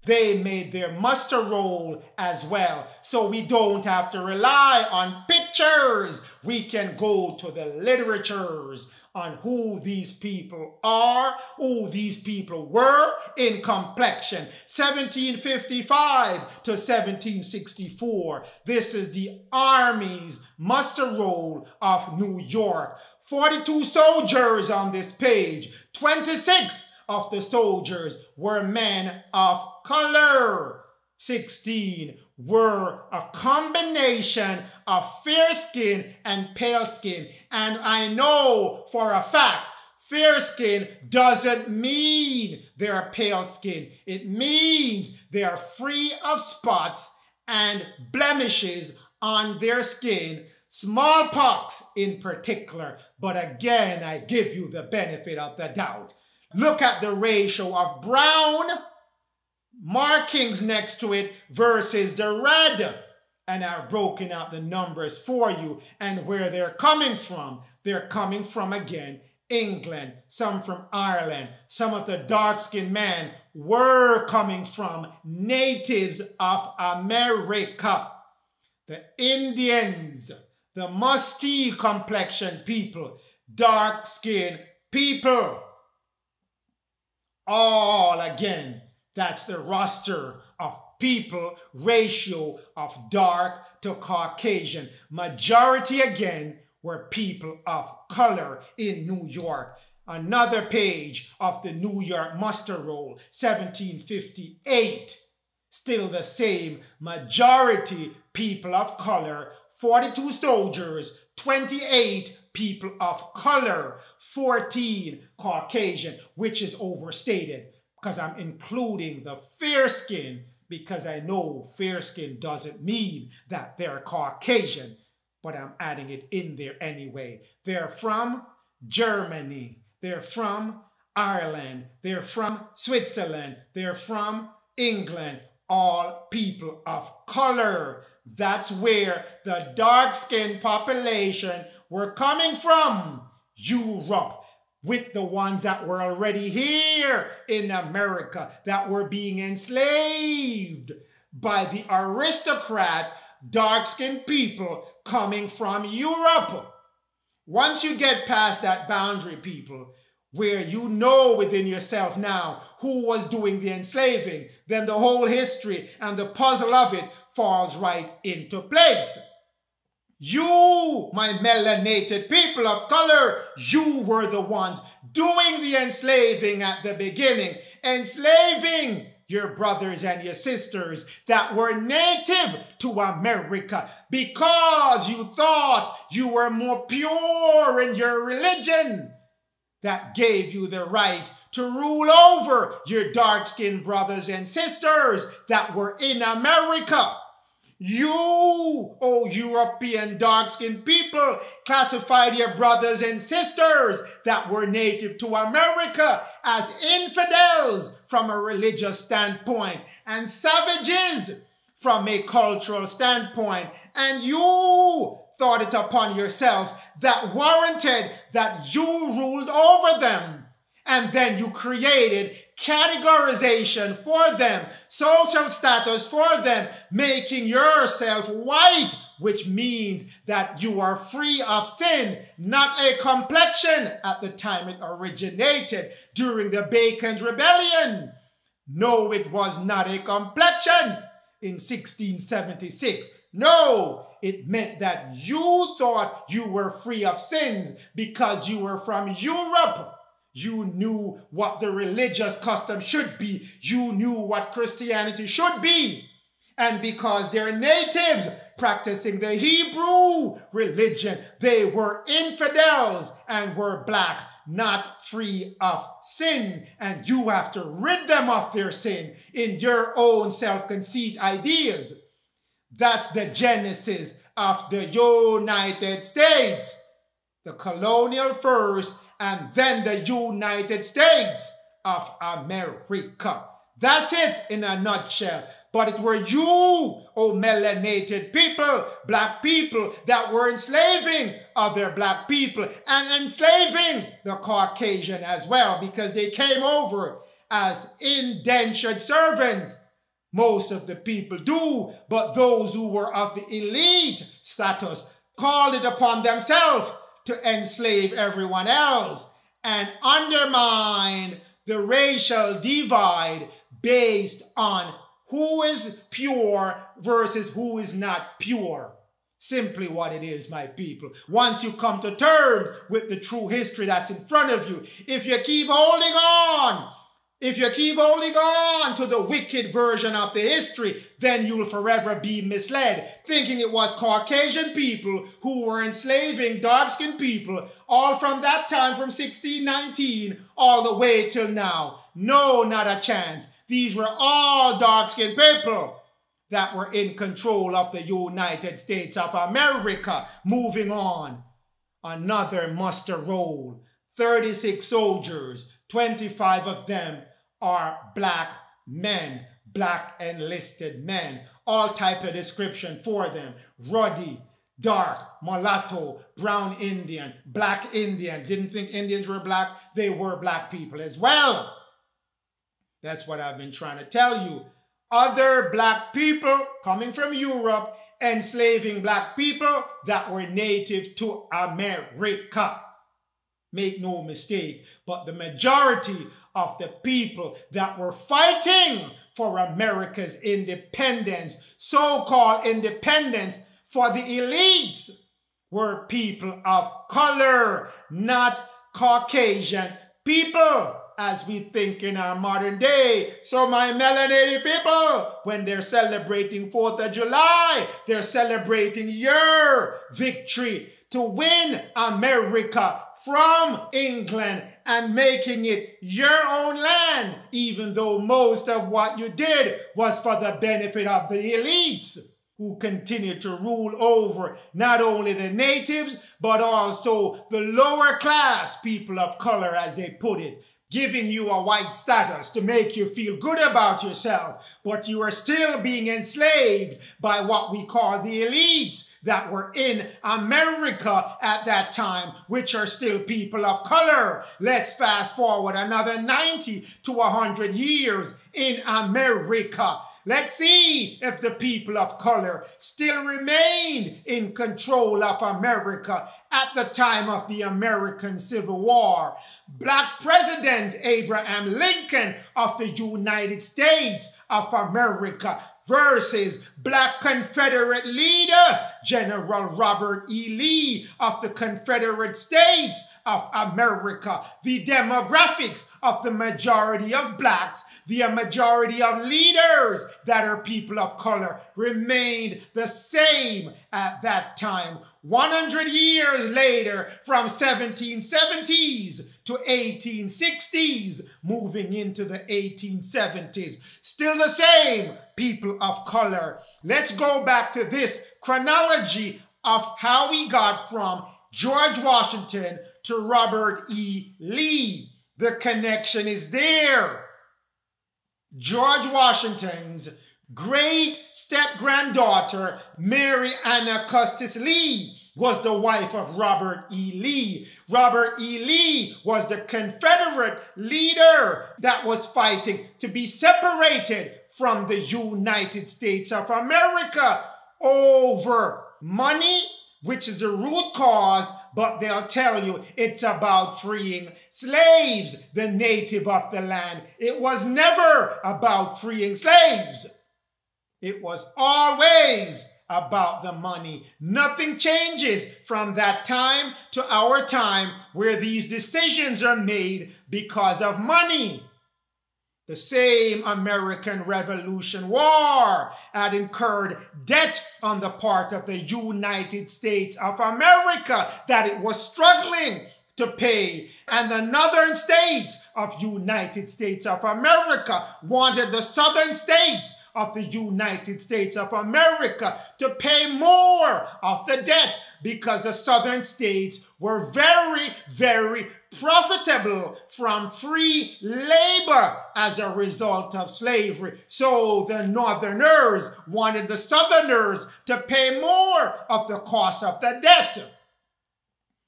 they made their muster roll as well. So we don't have to rely on pictures. We can go to the literatures on who these people are, who these people were in complexion. 1755 to 1764. This is the Army's muster roll of New York. 42 soldiers on this page. 26 of the soldiers were men of color. 16 were a combination of fair skin and pale skin. And I know for a fact, fair skin doesn't mean they're pale skin. It means they are free of spots and blemishes on their skin, smallpox in particular. But again, I give you the benefit of the doubt. Look at the ratio of brown markings next to it versus the red. And I've broken out the numbers for you and where they're coming from. They're coming from, again, England, some from Ireland. Some of the dark-skinned men were coming from natives of America. The Indians, the musty complexion people, dark-skinned people. All again that's the roster of people ratio of dark to Caucasian. Majority again were people of color in New York. Another page of the New York muster roll, 1758. Still the same majority people of color, 42 soldiers, 28 people of color, 14 Caucasian, which is overstated because I'm including the fair skin because I know fair skin doesn't mean that they're Caucasian, but I'm adding it in there anyway. They're from Germany. They're from Ireland. They're from Switzerland. They're from England. All people of color. That's where the dark skinned population were coming from. Europe with the ones that were already here in America that were being enslaved by the aristocrat, dark skinned people coming from Europe. Once you get past that boundary, people, where you know within yourself now who was doing the enslaving, then the whole history and the puzzle of it falls right into place. You, my melanated people of color, you were the ones doing the enslaving at the beginning, enslaving your brothers and your sisters that were native to America because you thought you were more pure in your religion. That gave you the right to rule over your dark skinned brothers and sisters that were in America. You, oh European dark skinned people, classified your brothers and sisters that were native to America as infidels from a religious standpoint and savages from a cultural standpoint. And you thought it upon yourself that warranted that you ruled over them. And then you created categorization for them, social status for them, making yourself white, which means that you are free of sin, not a complexion at the time it originated during the Bacon's Rebellion. No, it was not a complexion in 1676. No, it meant that you thought you were free of sins because you were from Europe. You knew what the religious custom should be. You knew what Christianity should be. And because they're natives practicing the Hebrew religion, they were infidels and were black, not free of sin. And you have to rid them of their sin in your own self conceit ideas. That's the genesis of the United States. The colonial first and then the United States of America. That's it in a nutshell. But it were you, oh melanated people, black people, that were enslaving other black people and enslaving the Caucasian as well because they came over as indentured servants. Most of the people do, but those who were of the elite status called it upon themselves to enslave everyone else and undermine the racial divide based on who is pure versus who is not pure. Simply what it is, my people. Once you come to terms with the true history that's in front of you, if you keep holding on if you keep holding on to the wicked version of the history, then you'll forever be misled, thinking it was Caucasian people who were enslaving dark-skinned people all from that time from 1619 all the way till now. No, not a chance. These were all dark-skinned people that were in control of the United States of America. Moving on. Another muster roll. 36 soldiers, 25 of them are black men, black enlisted men, all type of description for them. Ruddy, dark, mulatto, brown Indian, black Indian. Didn't think Indians were black. They were black people as well. That's what I've been trying to tell you. Other black people coming from Europe enslaving black people that were native to America. Make no mistake, but the majority of the people that were fighting for America's independence, so called independence for the elites, were people of color, not Caucasian people as we think in our modern day. So my melanated people, when they're celebrating 4th of July, they're celebrating your victory to win America from England and making it your own land, even though most of what you did was for the benefit of the elites who continued to rule over not only the natives, but also the lower class people of color, as they put it, giving you a white status to make you feel good about yourself, but you are still being enslaved by what we call the elites that were in America at that time, which are still people of color. Let's fast forward another 90 to 100 years in America. Let's see if the people of color still remained in control of America at the time of the American Civil War. Black President Abraham Lincoln of the United States of America versus black Confederate leader General Robert E. Lee of the Confederate States of America, the demographics of the majority of blacks, the majority of leaders that are people of color remained the same at that time. 100 years later, from 1770s to 1860s, moving into the 1870s, still the same people of color. Let's go back to this chronology of how we got from George Washington to Robert E. Lee. The connection is there. George Washington's great step granddaughter, Mary Anna Custis Lee, was the wife of Robert E. Lee. Robert E. Lee was the Confederate leader that was fighting to be separated from the United States of America over money, which is the root cause, but they'll tell you it's about freeing slaves, the native of the land. It was never about freeing slaves. It was always about the money. Nothing changes from that time to our time where these decisions are made because of money. The same American Revolution War had incurred debt on the part of the United States of America that it was struggling to pay. And the northern states of United States of America wanted the southern states of the United States of America to pay more of the debt because the southern states were very, very profitable from free labor as a result of slavery. So the northerners wanted the southerners to pay more of the cost of the debt.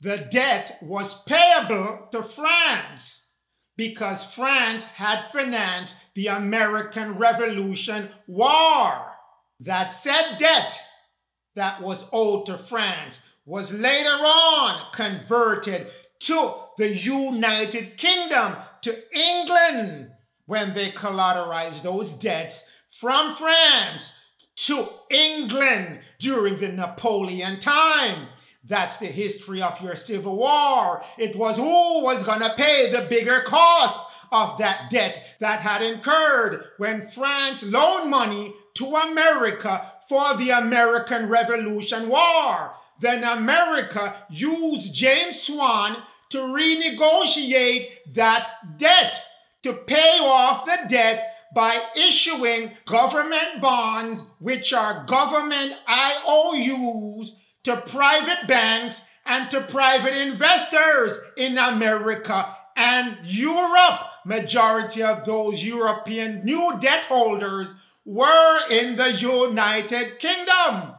The debt was payable to France because France had financed the American Revolution War. That said debt that was owed to France was later on converted to the United Kingdom, to England, when they collateralized those debts from France to England during the Napoleon time. That's the history of your Civil War. It was who was going to pay the bigger cost of that debt that had incurred when France loaned money to America for the American Revolution War. Then America used James Swan to renegotiate that debt, to pay off the debt by issuing government bonds, which are government IOUs to private banks and to private investors in America and Europe. Majority of those European new debt holders were in the United Kingdom.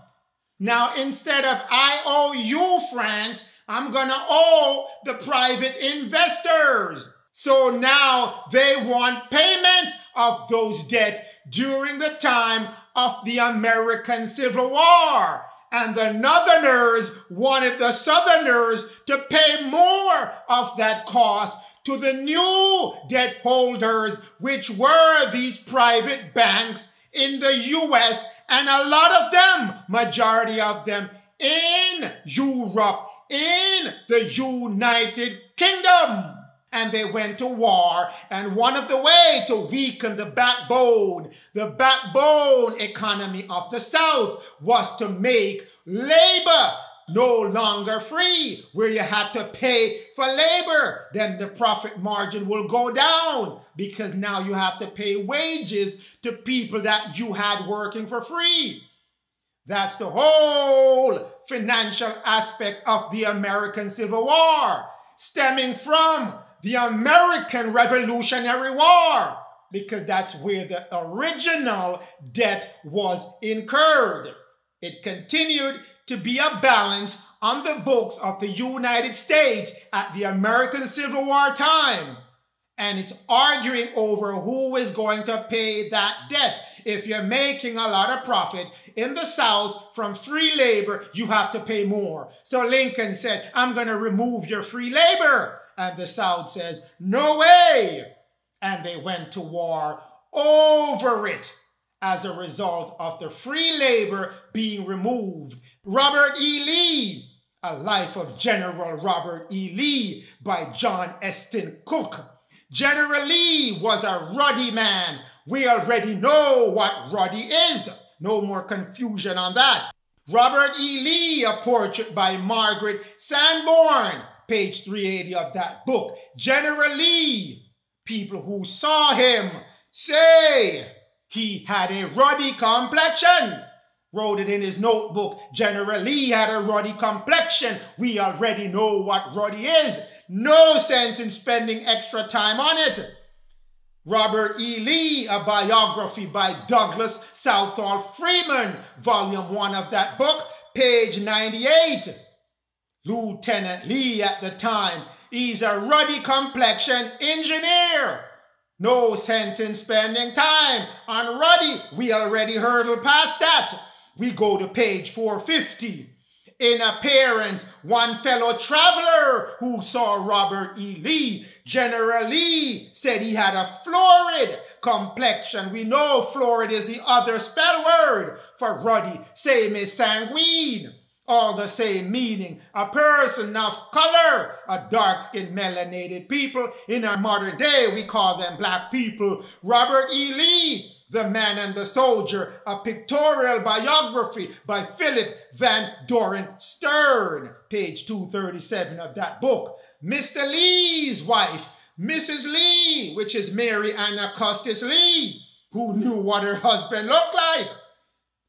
Now, instead of I owe you, France, I'm going to owe the private investors. So now they want payment of those debt during the time of the American Civil War and the Northerners wanted the Southerners to pay more of that cost to the new debt holders, which were these private banks in the US, and a lot of them, majority of them, in Europe, in the United Kingdom and they went to war. And one of the way to weaken the backbone, the backbone economy of the South was to make labor no longer free, where you had to pay for labor, then the profit margin will go down because now you have to pay wages to people that you had working for free. That's the whole financial aspect of the American Civil War, stemming from the American Revolutionary War, because that's where the original debt was incurred. It continued to be a balance on the books of the United States at the American Civil War time. And it's arguing over who is going to pay that debt. If you're making a lot of profit in the South from free labor, you have to pay more. So Lincoln said, I'm going to remove your free labor. And the South says, no way. And they went to war over it as a result of the free labor being removed. Robert E. Lee, A Life of General Robert E. Lee by John Esten Cooke. General Lee was a ruddy man. We already know what ruddy is. No more confusion on that. Robert E. Lee, a portrait by Margaret Sanborn, page 380 of that book. General Lee, people who saw him say he had a ruddy complexion wrote it in his notebook. General Lee had a ruddy complexion. We already know what ruddy is. No sense in spending extra time on it. Robert E. Lee, a biography by Douglas Southall Freeman, volume one of that book, page 98. Lieutenant Lee at the time, he's a ruddy complexion engineer. No sense in spending time on ruddy. We already hurdled past that. We go to page 450. In appearance, one fellow traveler who saw Robert E. Lee, General Lee, said he had a florid complexion. We know florid is the other spell word for ruddy, same as sanguine. All the same meaning. A person of color, a dark-skinned melanated people. In our modern day, we call them black people. Robert E. Lee the Man and the Soldier, a pictorial biography by Philip Van Doren Stern, page 237 of that book. Mr. Lee's wife, Mrs. Lee, which is Mary Anna Custis Lee, who knew what her husband looked like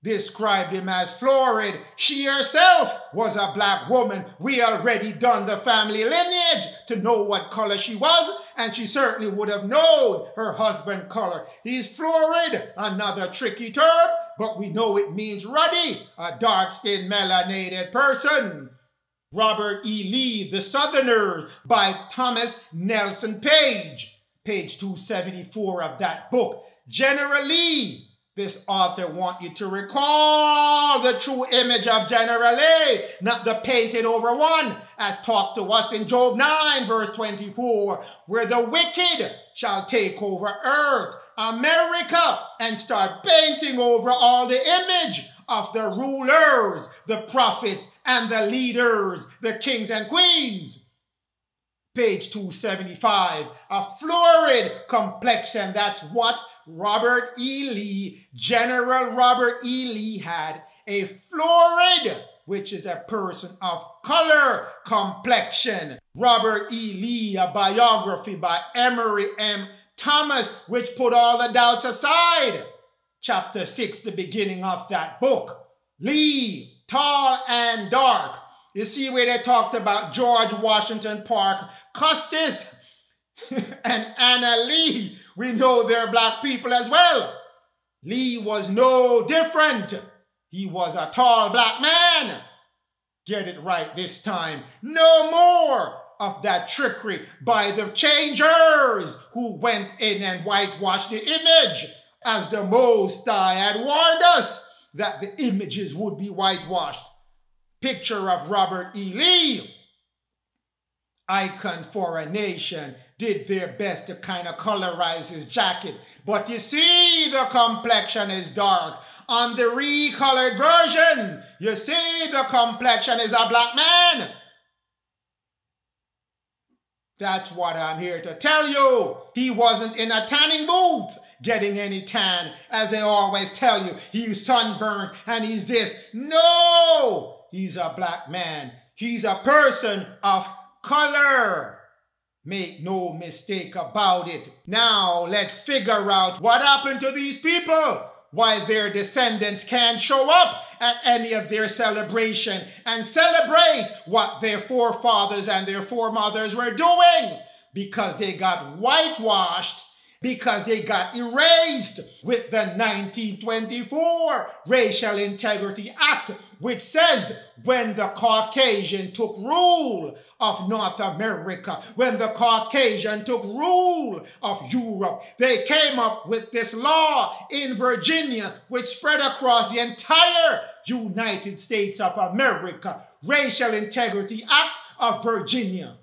described him as florid. She herself was a black woman. We already done the family lineage to know what color she was, and she certainly would have known her husband color. He's florid, another tricky term, but we know it means ruddy, a dark-skinned melanated person. Robert E. Lee, The Southerner by Thomas Nelson Page, page 274 of that book. General Lee, this author want you to recall the true image of General Lee, not the painted over one, as talked to us in Job 9, verse 24, where the wicked shall take over earth, America, and start painting over all the image of the rulers, the prophets, and the leaders, the kings and queens. Page 275, a florid complexion, that's what Robert E. Lee, General Robert E. Lee had a florid, which is a person of color complexion. Robert E. Lee, a biography by Emory M. Thomas, which put all the doubts aside. Chapter 6, the beginning of that book. Lee, tall and dark. You see where they talked about George Washington Parke Custis and Anna Lee we know they're black people as well. Lee was no different. He was a tall black man. Get it right this time. No more of that trickery by the changers who went in and whitewashed the image as the Most High had warned us that the images would be whitewashed. Picture of Robert E. Lee, icon for a nation did their best to kind of colorize his jacket. But you see, the complexion is dark. On the recolored version, you see the complexion is a black man. That's what I'm here to tell you. He wasn't in a tanning booth getting any tan, as they always tell you. He's sunburned and he's this. No! He's a black man. He's a person of color. Make no mistake about it. Now let's figure out what happened to these people. Why their descendants can't show up at any of their celebration and celebrate what their forefathers and their foremothers were doing. Because they got whitewashed because they got erased with the 1924 Racial Integrity Act, which says when the Caucasian took rule of North America, when the Caucasian took rule of Europe, they came up with this law in Virginia, which spread across the entire United States of America, Racial Integrity Act of Virginia.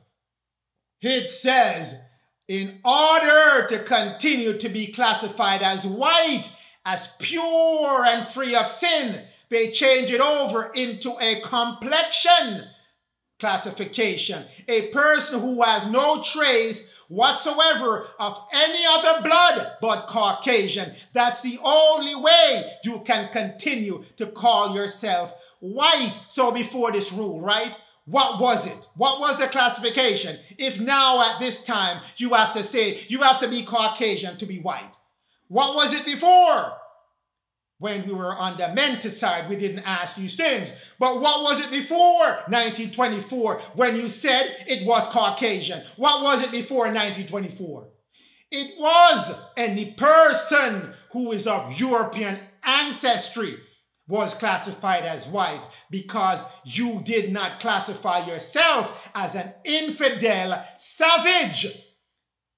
It says in order to continue to be classified as white, as pure and free of sin, they change it over into a complexion classification. A person who has no trace whatsoever of any other blood but Caucasian. That's the only way you can continue to call yourself white. So before this rule, right? What was it? What was the classification? If now at this time you have to say you have to be Caucasian to be white. What was it before? When we were on the menticide, we didn't ask these things. But what was it before 1924 when you said it was Caucasian? What was it before 1924? It was any person who is of European ancestry was classified as white because you did not classify yourself as an infidel savage.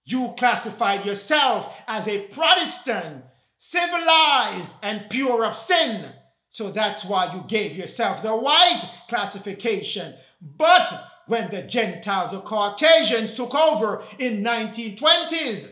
You classified yourself as a Protestant civilized and pure of sin. So that's why you gave yourself the white classification. But when the Gentiles or Caucasians took over in 1920s,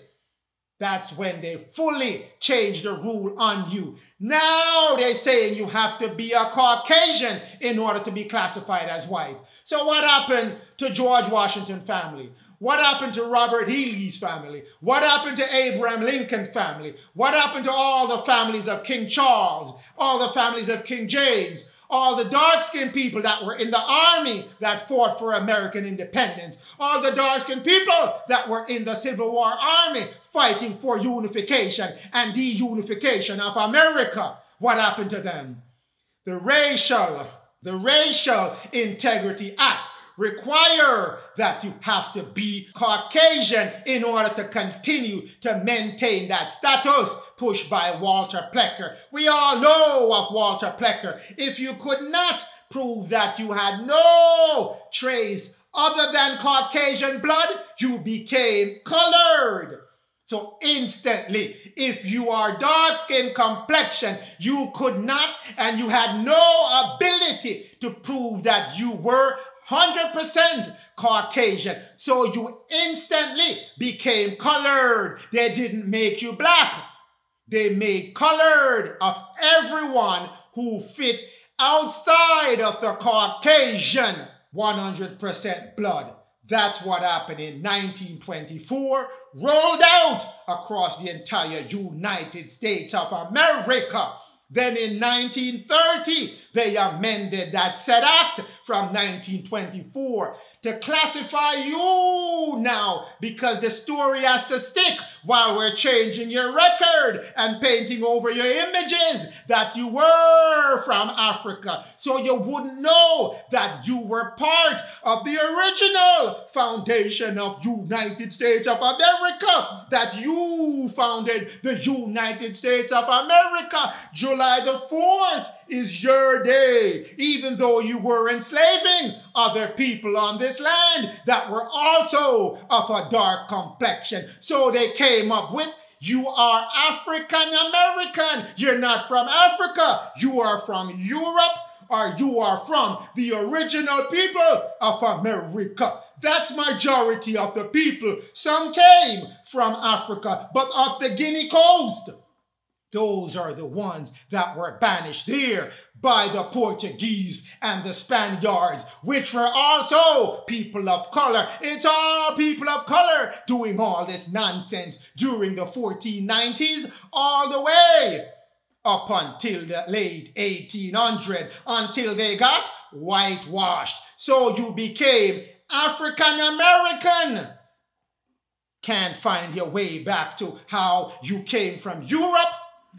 that's when they fully changed the rule on you. Now they're saying you have to be a Caucasian in order to be classified as white. So what happened to George Washington family? What happened to Robert. Lee's family? What happened to Abraham Lincoln family? What happened to all the families of King Charles? All the families of King James? All the dark-skinned people that were in the army that fought for American independence? All the dark-skinned people that were in the Civil War army fighting for unification and de-unification of America? What happened to them? The racial, the Racial Integrity Act require that you have to be Caucasian in order to continue to maintain that status pushed by Walter Plecker. We all know of Walter Plecker. If you could not prove that you had no trace other than Caucasian blood, you became colored. So instantly, if you are dark skin complexion, you could not and you had no ability to prove that you were 100% Caucasian. So you instantly became colored. They didn't make you black. They made colored of everyone who fit outside of the Caucasian 100% blood. That's what happened in 1924, rolled out across the entire United States of America. Then in 1930, they amended that said act from 1924 to classify you now because the story has to stick while we're changing your record and painting over your images that you were from Africa. So you wouldn't know that you were part of the original foundation of United States of America, that you founded the United States of America July the 4th is your day, even though you were enslaving other people on this land that were also of a dark complexion. So they came up with you are African American. You're not from Africa. You are from Europe or you are from the original people of America. That's majority of the people. Some came from Africa, but of the Guinea coast. Those are the ones that were banished there by the Portuguese and the Spaniards, which were also people of color. It's all people of color doing all this nonsense during the 1490s all the way up until the late 1800 until they got whitewashed. So you became African American. Can't find your way back to how you came from Europe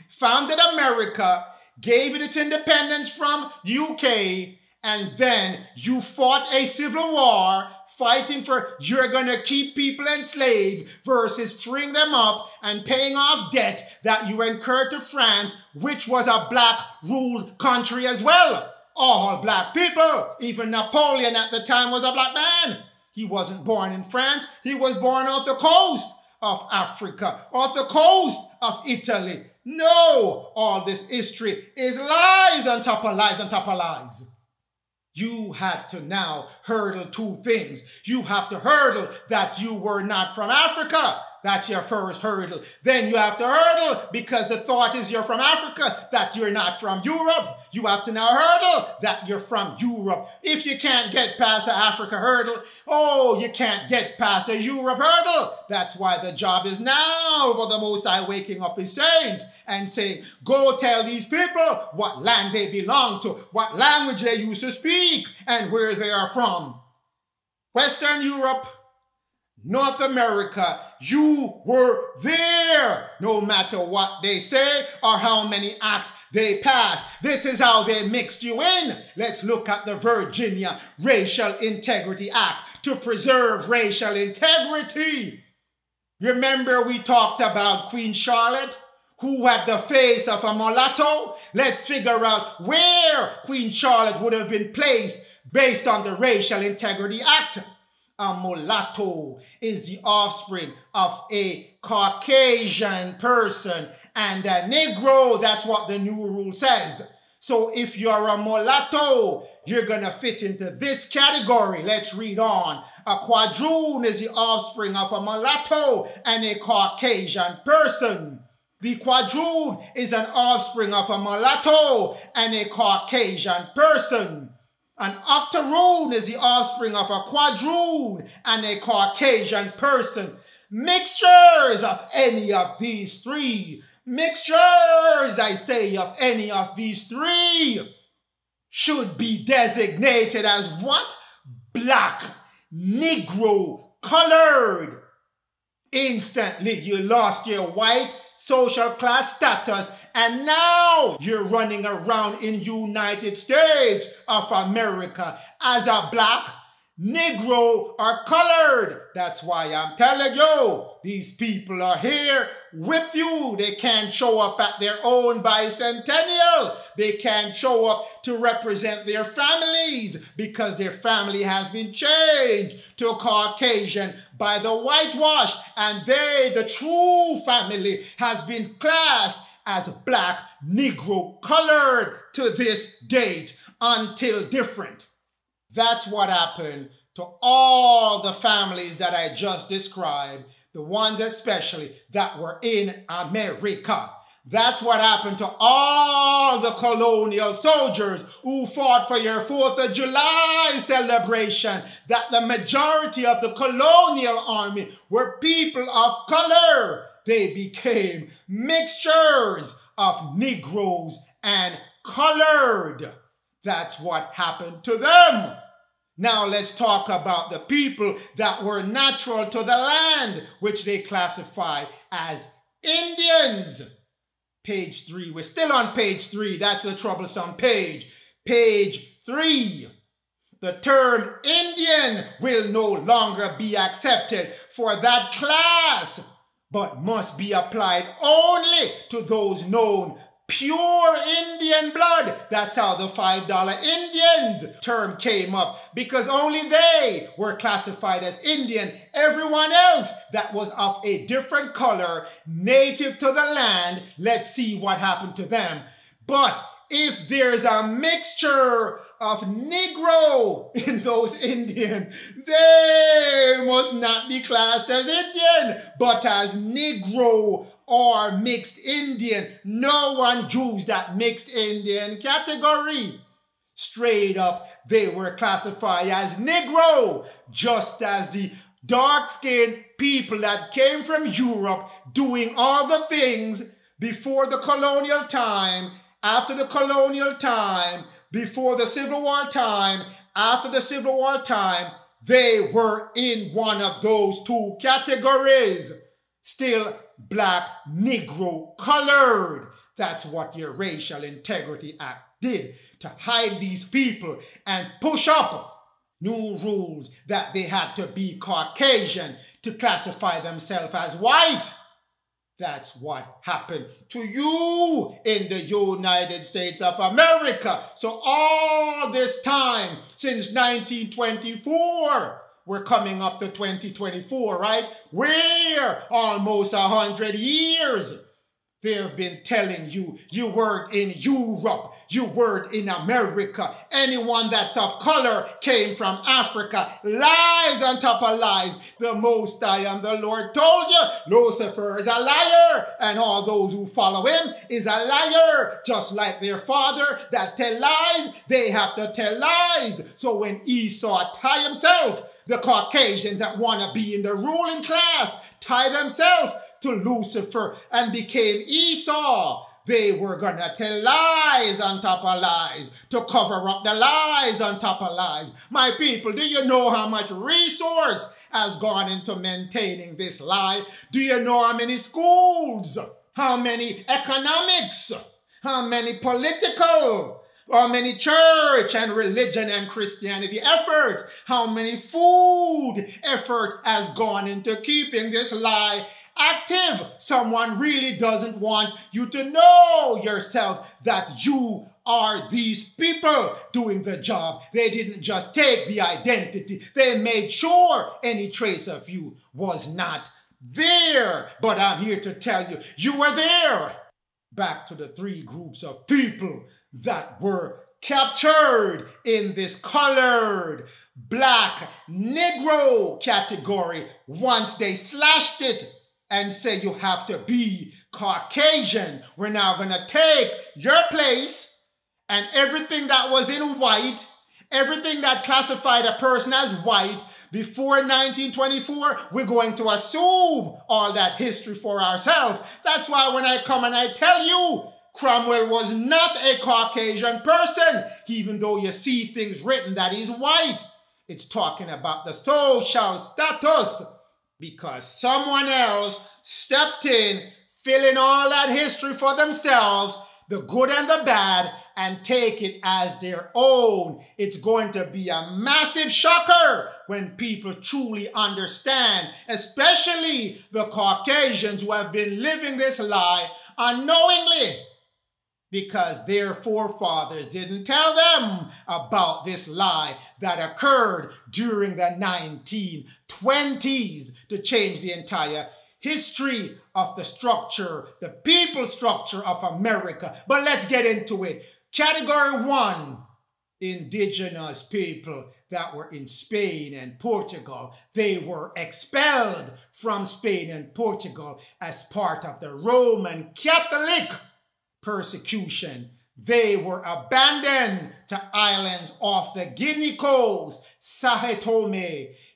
founded America, gave it its independence from UK, and then you fought a civil war fighting for you're to keep people enslaved versus freeing them up and paying off debt that you incurred to France, which was a black ruled country as well. All black people, even Napoleon at the time was a black man. He wasn't born in France, he was born off the coast of Africa, off the coast of Italy. No, all this history is lies on top of lies on top of lies. You had to now hurdle two things. You have to hurdle that you were not from Africa. That's your first hurdle. Then you have to hurdle because the thought is you're from Africa, that you're not from Europe. You have to now hurdle that you're from Europe. If you can't get past the Africa hurdle, oh, you can't get past the Europe hurdle. That's why the job is now for the Most High waking up his saints and saying, go tell these people what land they belong to, what language they used to speak, and where they are from. Western Europe, North America, you were there. No matter what they say or how many acts they passed, this is how they mixed you in. Let's look at the Virginia Racial Integrity Act to preserve racial integrity. Remember, we talked about Queen Charlotte? who had the face of a mulatto. Let's figure out where Queen Charlotte would have been placed based on the Racial Integrity Act. A mulatto is the offspring of a Caucasian person and a Negro. That's what the new rule says. So if you're a mulatto, you're going to fit into this category. Let's read on. A quadroon is the offspring of a mulatto and a Caucasian person. The quadroon is an offspring of a mulatto and a Caucasian person. An octoroon is the offspring of a quadroon and a Caucasian person. Mixtures of any of these three, mixtures, I say, of any of these three should be designated as what? Black, Negro, colored. Instantly, you lost your white social class status, and now you're running around in United States of America as a black, Negro, or colored. That's why I'm telling you, these people are here with you. They can't show up at their own bicentennial. They can't show up to represent their families because their family has been changed to Caucasian by the whitewash. And they, the true family, has been classed as black, Negro, colored to this date until different. That's what happened to all the families that I just described, the ones especially that were in America. That's what happened to all the colonial soldiers who fought for your 4th of July celebration. That the majority of the colonial army were people of color. They became mixtures of Negroes and colored. That's what happened to them. Now let's talk about the people that were natural to the land, which they classify as Indians. Page three. We're still on page three. That's the troublesome page. Page three. The term Indian will no longer be accepted for that class, but must be applied only to those known pure Indian blood. That's how the $5 Indians term came up because only they were classified as Indian. Everyone else that was of a different color, native to the land, let's see what happened to them. But if there's a mixture of Negro in those Indian, they must not be classed as Indian, but as Negro or mixed Indian. No one used that mixed Indian category. Straight up, they were classified as Negro, just as the dark skinned people that came from Europe doing all the things before the colonial time, after the colonial time, before the Civil War time, after the Civil War time, they were in one of those two categories. Still black, Negro, colored. That's what your Racial Integrity Act did to hide these people and push up new rules that they had to be Caucasian to classify themselves as white. That's what happened to you in the United States of America. So, all this time since 1924, we're coming up to 2024, right? We're almost a hundred years. They have been telling you, you weren't in Europe, you weren't in America. Anyone that's of color came from Africa. Lies on top of lies. The Most High and the Lord told you Lucifer is a liar, and all those who follow him is a liar. Just like their father that tell lies, they have to tell lies. So when Esau tie himself, the Caucasians that want to be in the ruling class tie themselves to Lucifer and became Esau. They were going to tell lies on top of lies to cover up the lies on top of lies. My people, do you know how much resource has gone into maintaining this lie? Do you know how many schools, how many economics, how many political, how many church and religion and Christianity effort, how many food effort has gone into keeping this lie active. Someone really doesn't want you to know yourself that you are these people doing the job. They didn't just take the identity, they made sure any trace of you was not there. But I'm here to tell you, you were there. Back to the three groups of people that were captured in this colored black Negro category once they slashed it and say you have to be Caucasian. We're now going to take your place and everything that was in white, everything that classified a person as white before 1924, we're going to assume all that history for ourselves. That's why when I come and I tell you Cromwell was not a Caucasian person, even though you see things written that he's white. It's talking about the social status because someone else stepped in, filling all that history for themselves, the good and the bad, and take it as their own. It's going to be a massive shocker when people truly understand, especially the Caucasians who have been living this lie unknowingly because their forefathers didn't tell them about this lie that occurred during the 1920s to change the entire history of the structure, the people structure of America. But let's get into it. Category one indigenous people that were in Spain and Portugal. They were expelled from Spain and Portugal as part of the Roman Catholic persecution. They were abandoned to islands off the Guinea coast, Sao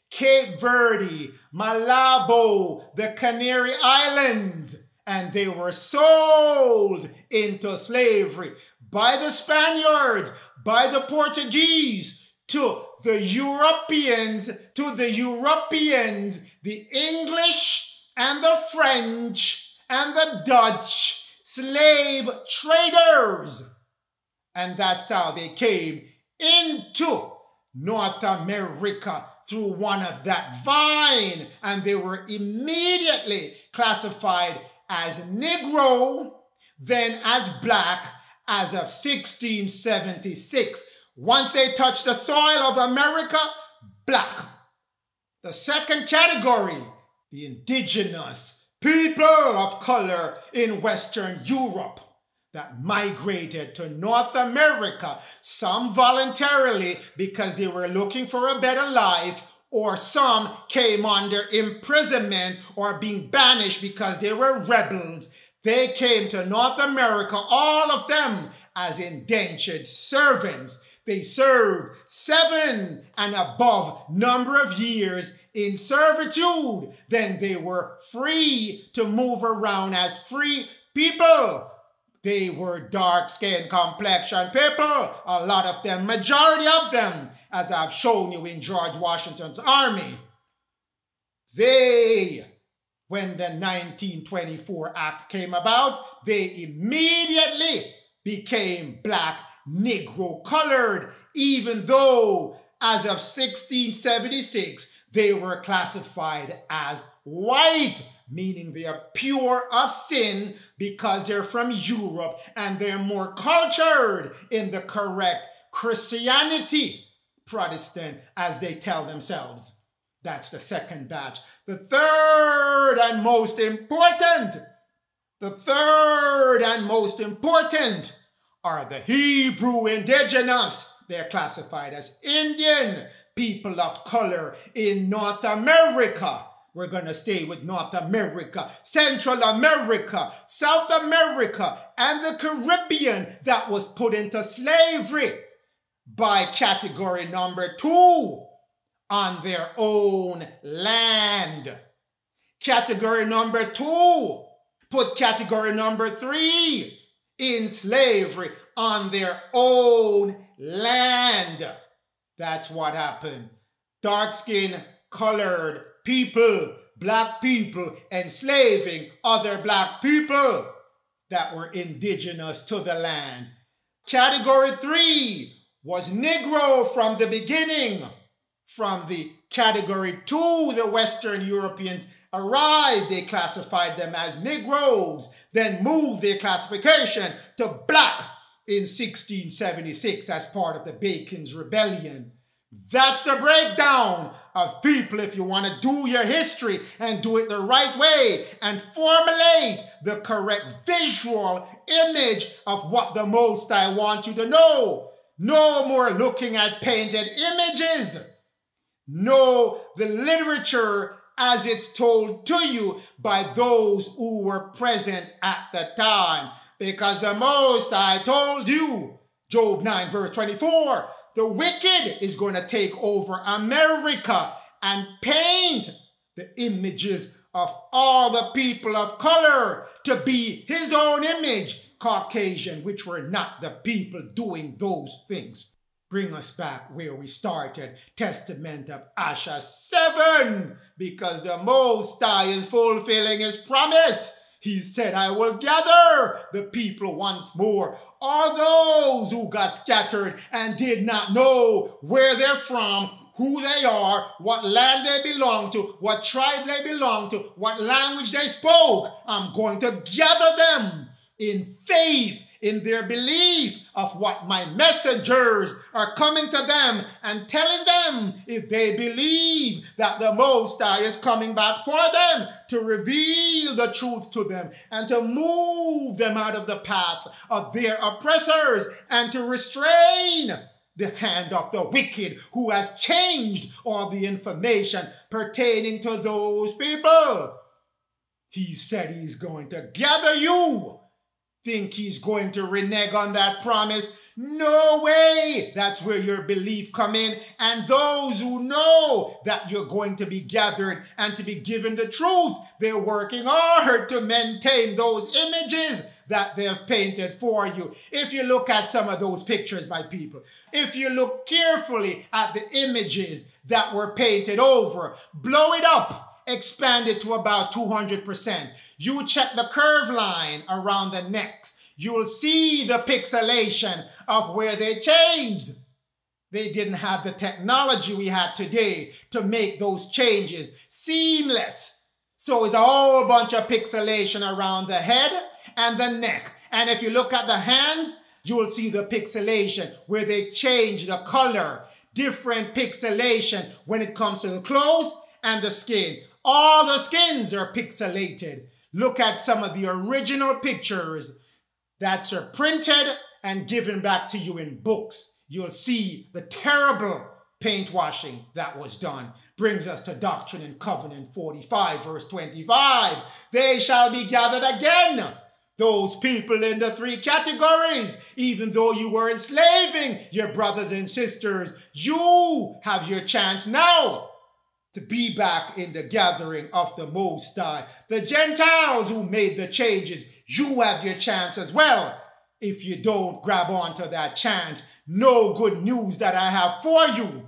Cape Verde, Malabo, the Canary Islands, and they were sold into slavery by the Spaniards, by the Portuguese, to the Europeans, to the Europeans, the English and the French and the Dutch slave traders. And that's how they came into North America through one of that vine. And they were immediately classified as Negro, then as black as of 1676. Once they touched the soil of America, black. The second category, the indigenous people of color in Western Europe that migrated to North America, some voluntarily because they were looking for a better life, or some came under imprisonment or being banished because they were rebels. They came to North America, all of them as indentured servants. They served seven and above number of years in servitude, then they were free to move around as free people. They were dark skinned complexion people, a lot of them, majority of them, as I've shown you in George Washington's army. They, when the 1924 Act came about, they immediately became black, Negro colored, even though as of 1676, they were classified as white, meaning they are pure of sin because they're from Europe and they're more cultured in the correct Christianity, Protestant, as they tell themselves. That's the second batch. The third and most important The third and most important are the Hebrew indigenous. They're classified as Indian people of color in North America. We're going to stay with North America, Central America, South America, and the Caribbean that was put into slavery by category number two on their own land. Category number two put category number three in slavery on their own land. That's what happened. Dark skinned, colored people, black people, enslaving other black people that were indigenous to the land. Category three was Negro from the beginning. From the category two, the Western Europeans arrived, they classified them as Negroes, then moved their classification to black in 1676 as part of the Bacon's Rebellion. That's the breakdown of people if you want to do your history and do it the right way and formulate the correct visual image of what the Most High want you to know. No more looking at painted images. Know the literature as it's told to you by those who were present at the time. Because the Most High told you, Job 9, verse 24, the wicked is going to take over America and paint the images of all the people of color to be his own image, Caucasian, which were not the people doing those things. Bring us back where we started, Testament of Asher 7, because the Most High is fulfilling his promise he said, I will gather the people once more, all those who got scattered and did not know where they're from, who they are, what land they belong to, what tribe they belong to, what language they spoke. I'm going to gather them in faith in their belief of what my messengers are coming to them and telling them if they believe that the Most High is coming back for them to reveal the truth to them and to move them out of the path of their oppressors and to restrain the hand of the wicked who has changed all the information pertaining to those people. He said he's going to gather you think he's going to renege on that promise. No way! That's where your belief come in. And those who know that you're going to be gathered and to be given the truth, they're working hard to maintain those images that they've painted for you. If you look at some of those pictures, my people, if you look carefully at the images that were painted over, blow it up expand it to about 200%. You check the curve line around the neck. You'll see the pixelation of where they changed. They didn't have the technology we had today to make those changes seamless. So it's a whole bunch of pixelation around the head and the neck. And if you look at the hands, you will see the pixelation where they change the color. Different pixelation when it comes to the clothes and the skin. All the skins are pixelated. Look at some of the original pictures that are printed and given back to you in books. You'll see the terrible paint washing that was done. Brings us to Doctrine and Covenant 45, verse 25. They shall be gathered again. Those people in the three categories, even though you were enslaving your brothers and sisters, you have your chance now to be back in the gathering of the Most High. The Gentiles who made the changes, you have your chance as well. If you don't grab onto that chance, no good news that I have for you.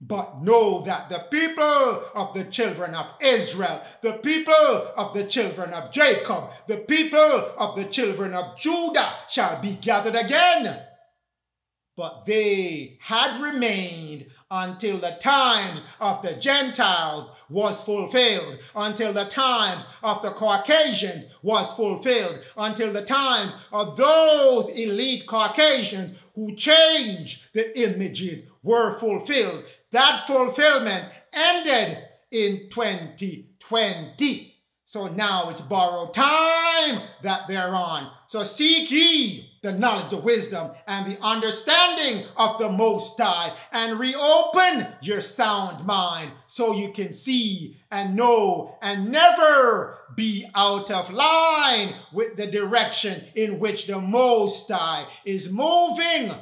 But know that the people of the children of Israel, the people of the children of Jacob, the people of the children of Judah shall be gathered again. But they had remained until the times of the Gentiles was fulfilled, until the times of the Caucasians was fulfilled, until the times of those elite Caucasians who changed the images were fulfilled. That fulfillment ended in 2020. So now it's borrowed time that they're on. So seek ye the knowledge, the wisdom, and the understanding of the Most High, and reopen your sound mind so you can see and know and never be out of line with the direction in which the Most High is moving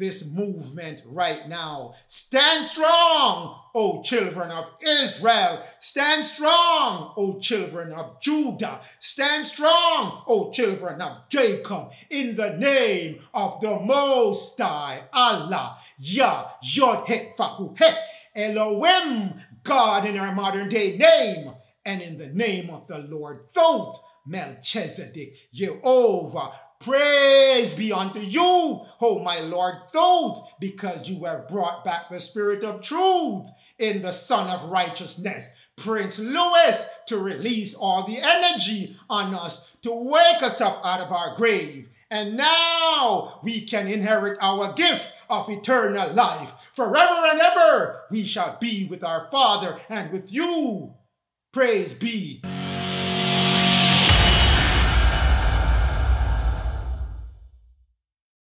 this movement right now. Stand strong, O children of Israel. Stand strong, O children of Judah. Stand strong, O children of Jacob, in the name of the Most High Allah. Yah, Yod, He, Fahu, He, Elohim, God in our modern day name, and in the name of the Lord Thoth, Melchizedek, Jehovah, Praise be unto you, O my Lord Thoth, because you have brought back the spirit of truth in the Son of Righteousness, Prince Louis, to release all the energy on us, to wake us up out of our grave. And now we can inherit our gift of eternal life. Forever and ever we shall be with our Father and with you. Praise be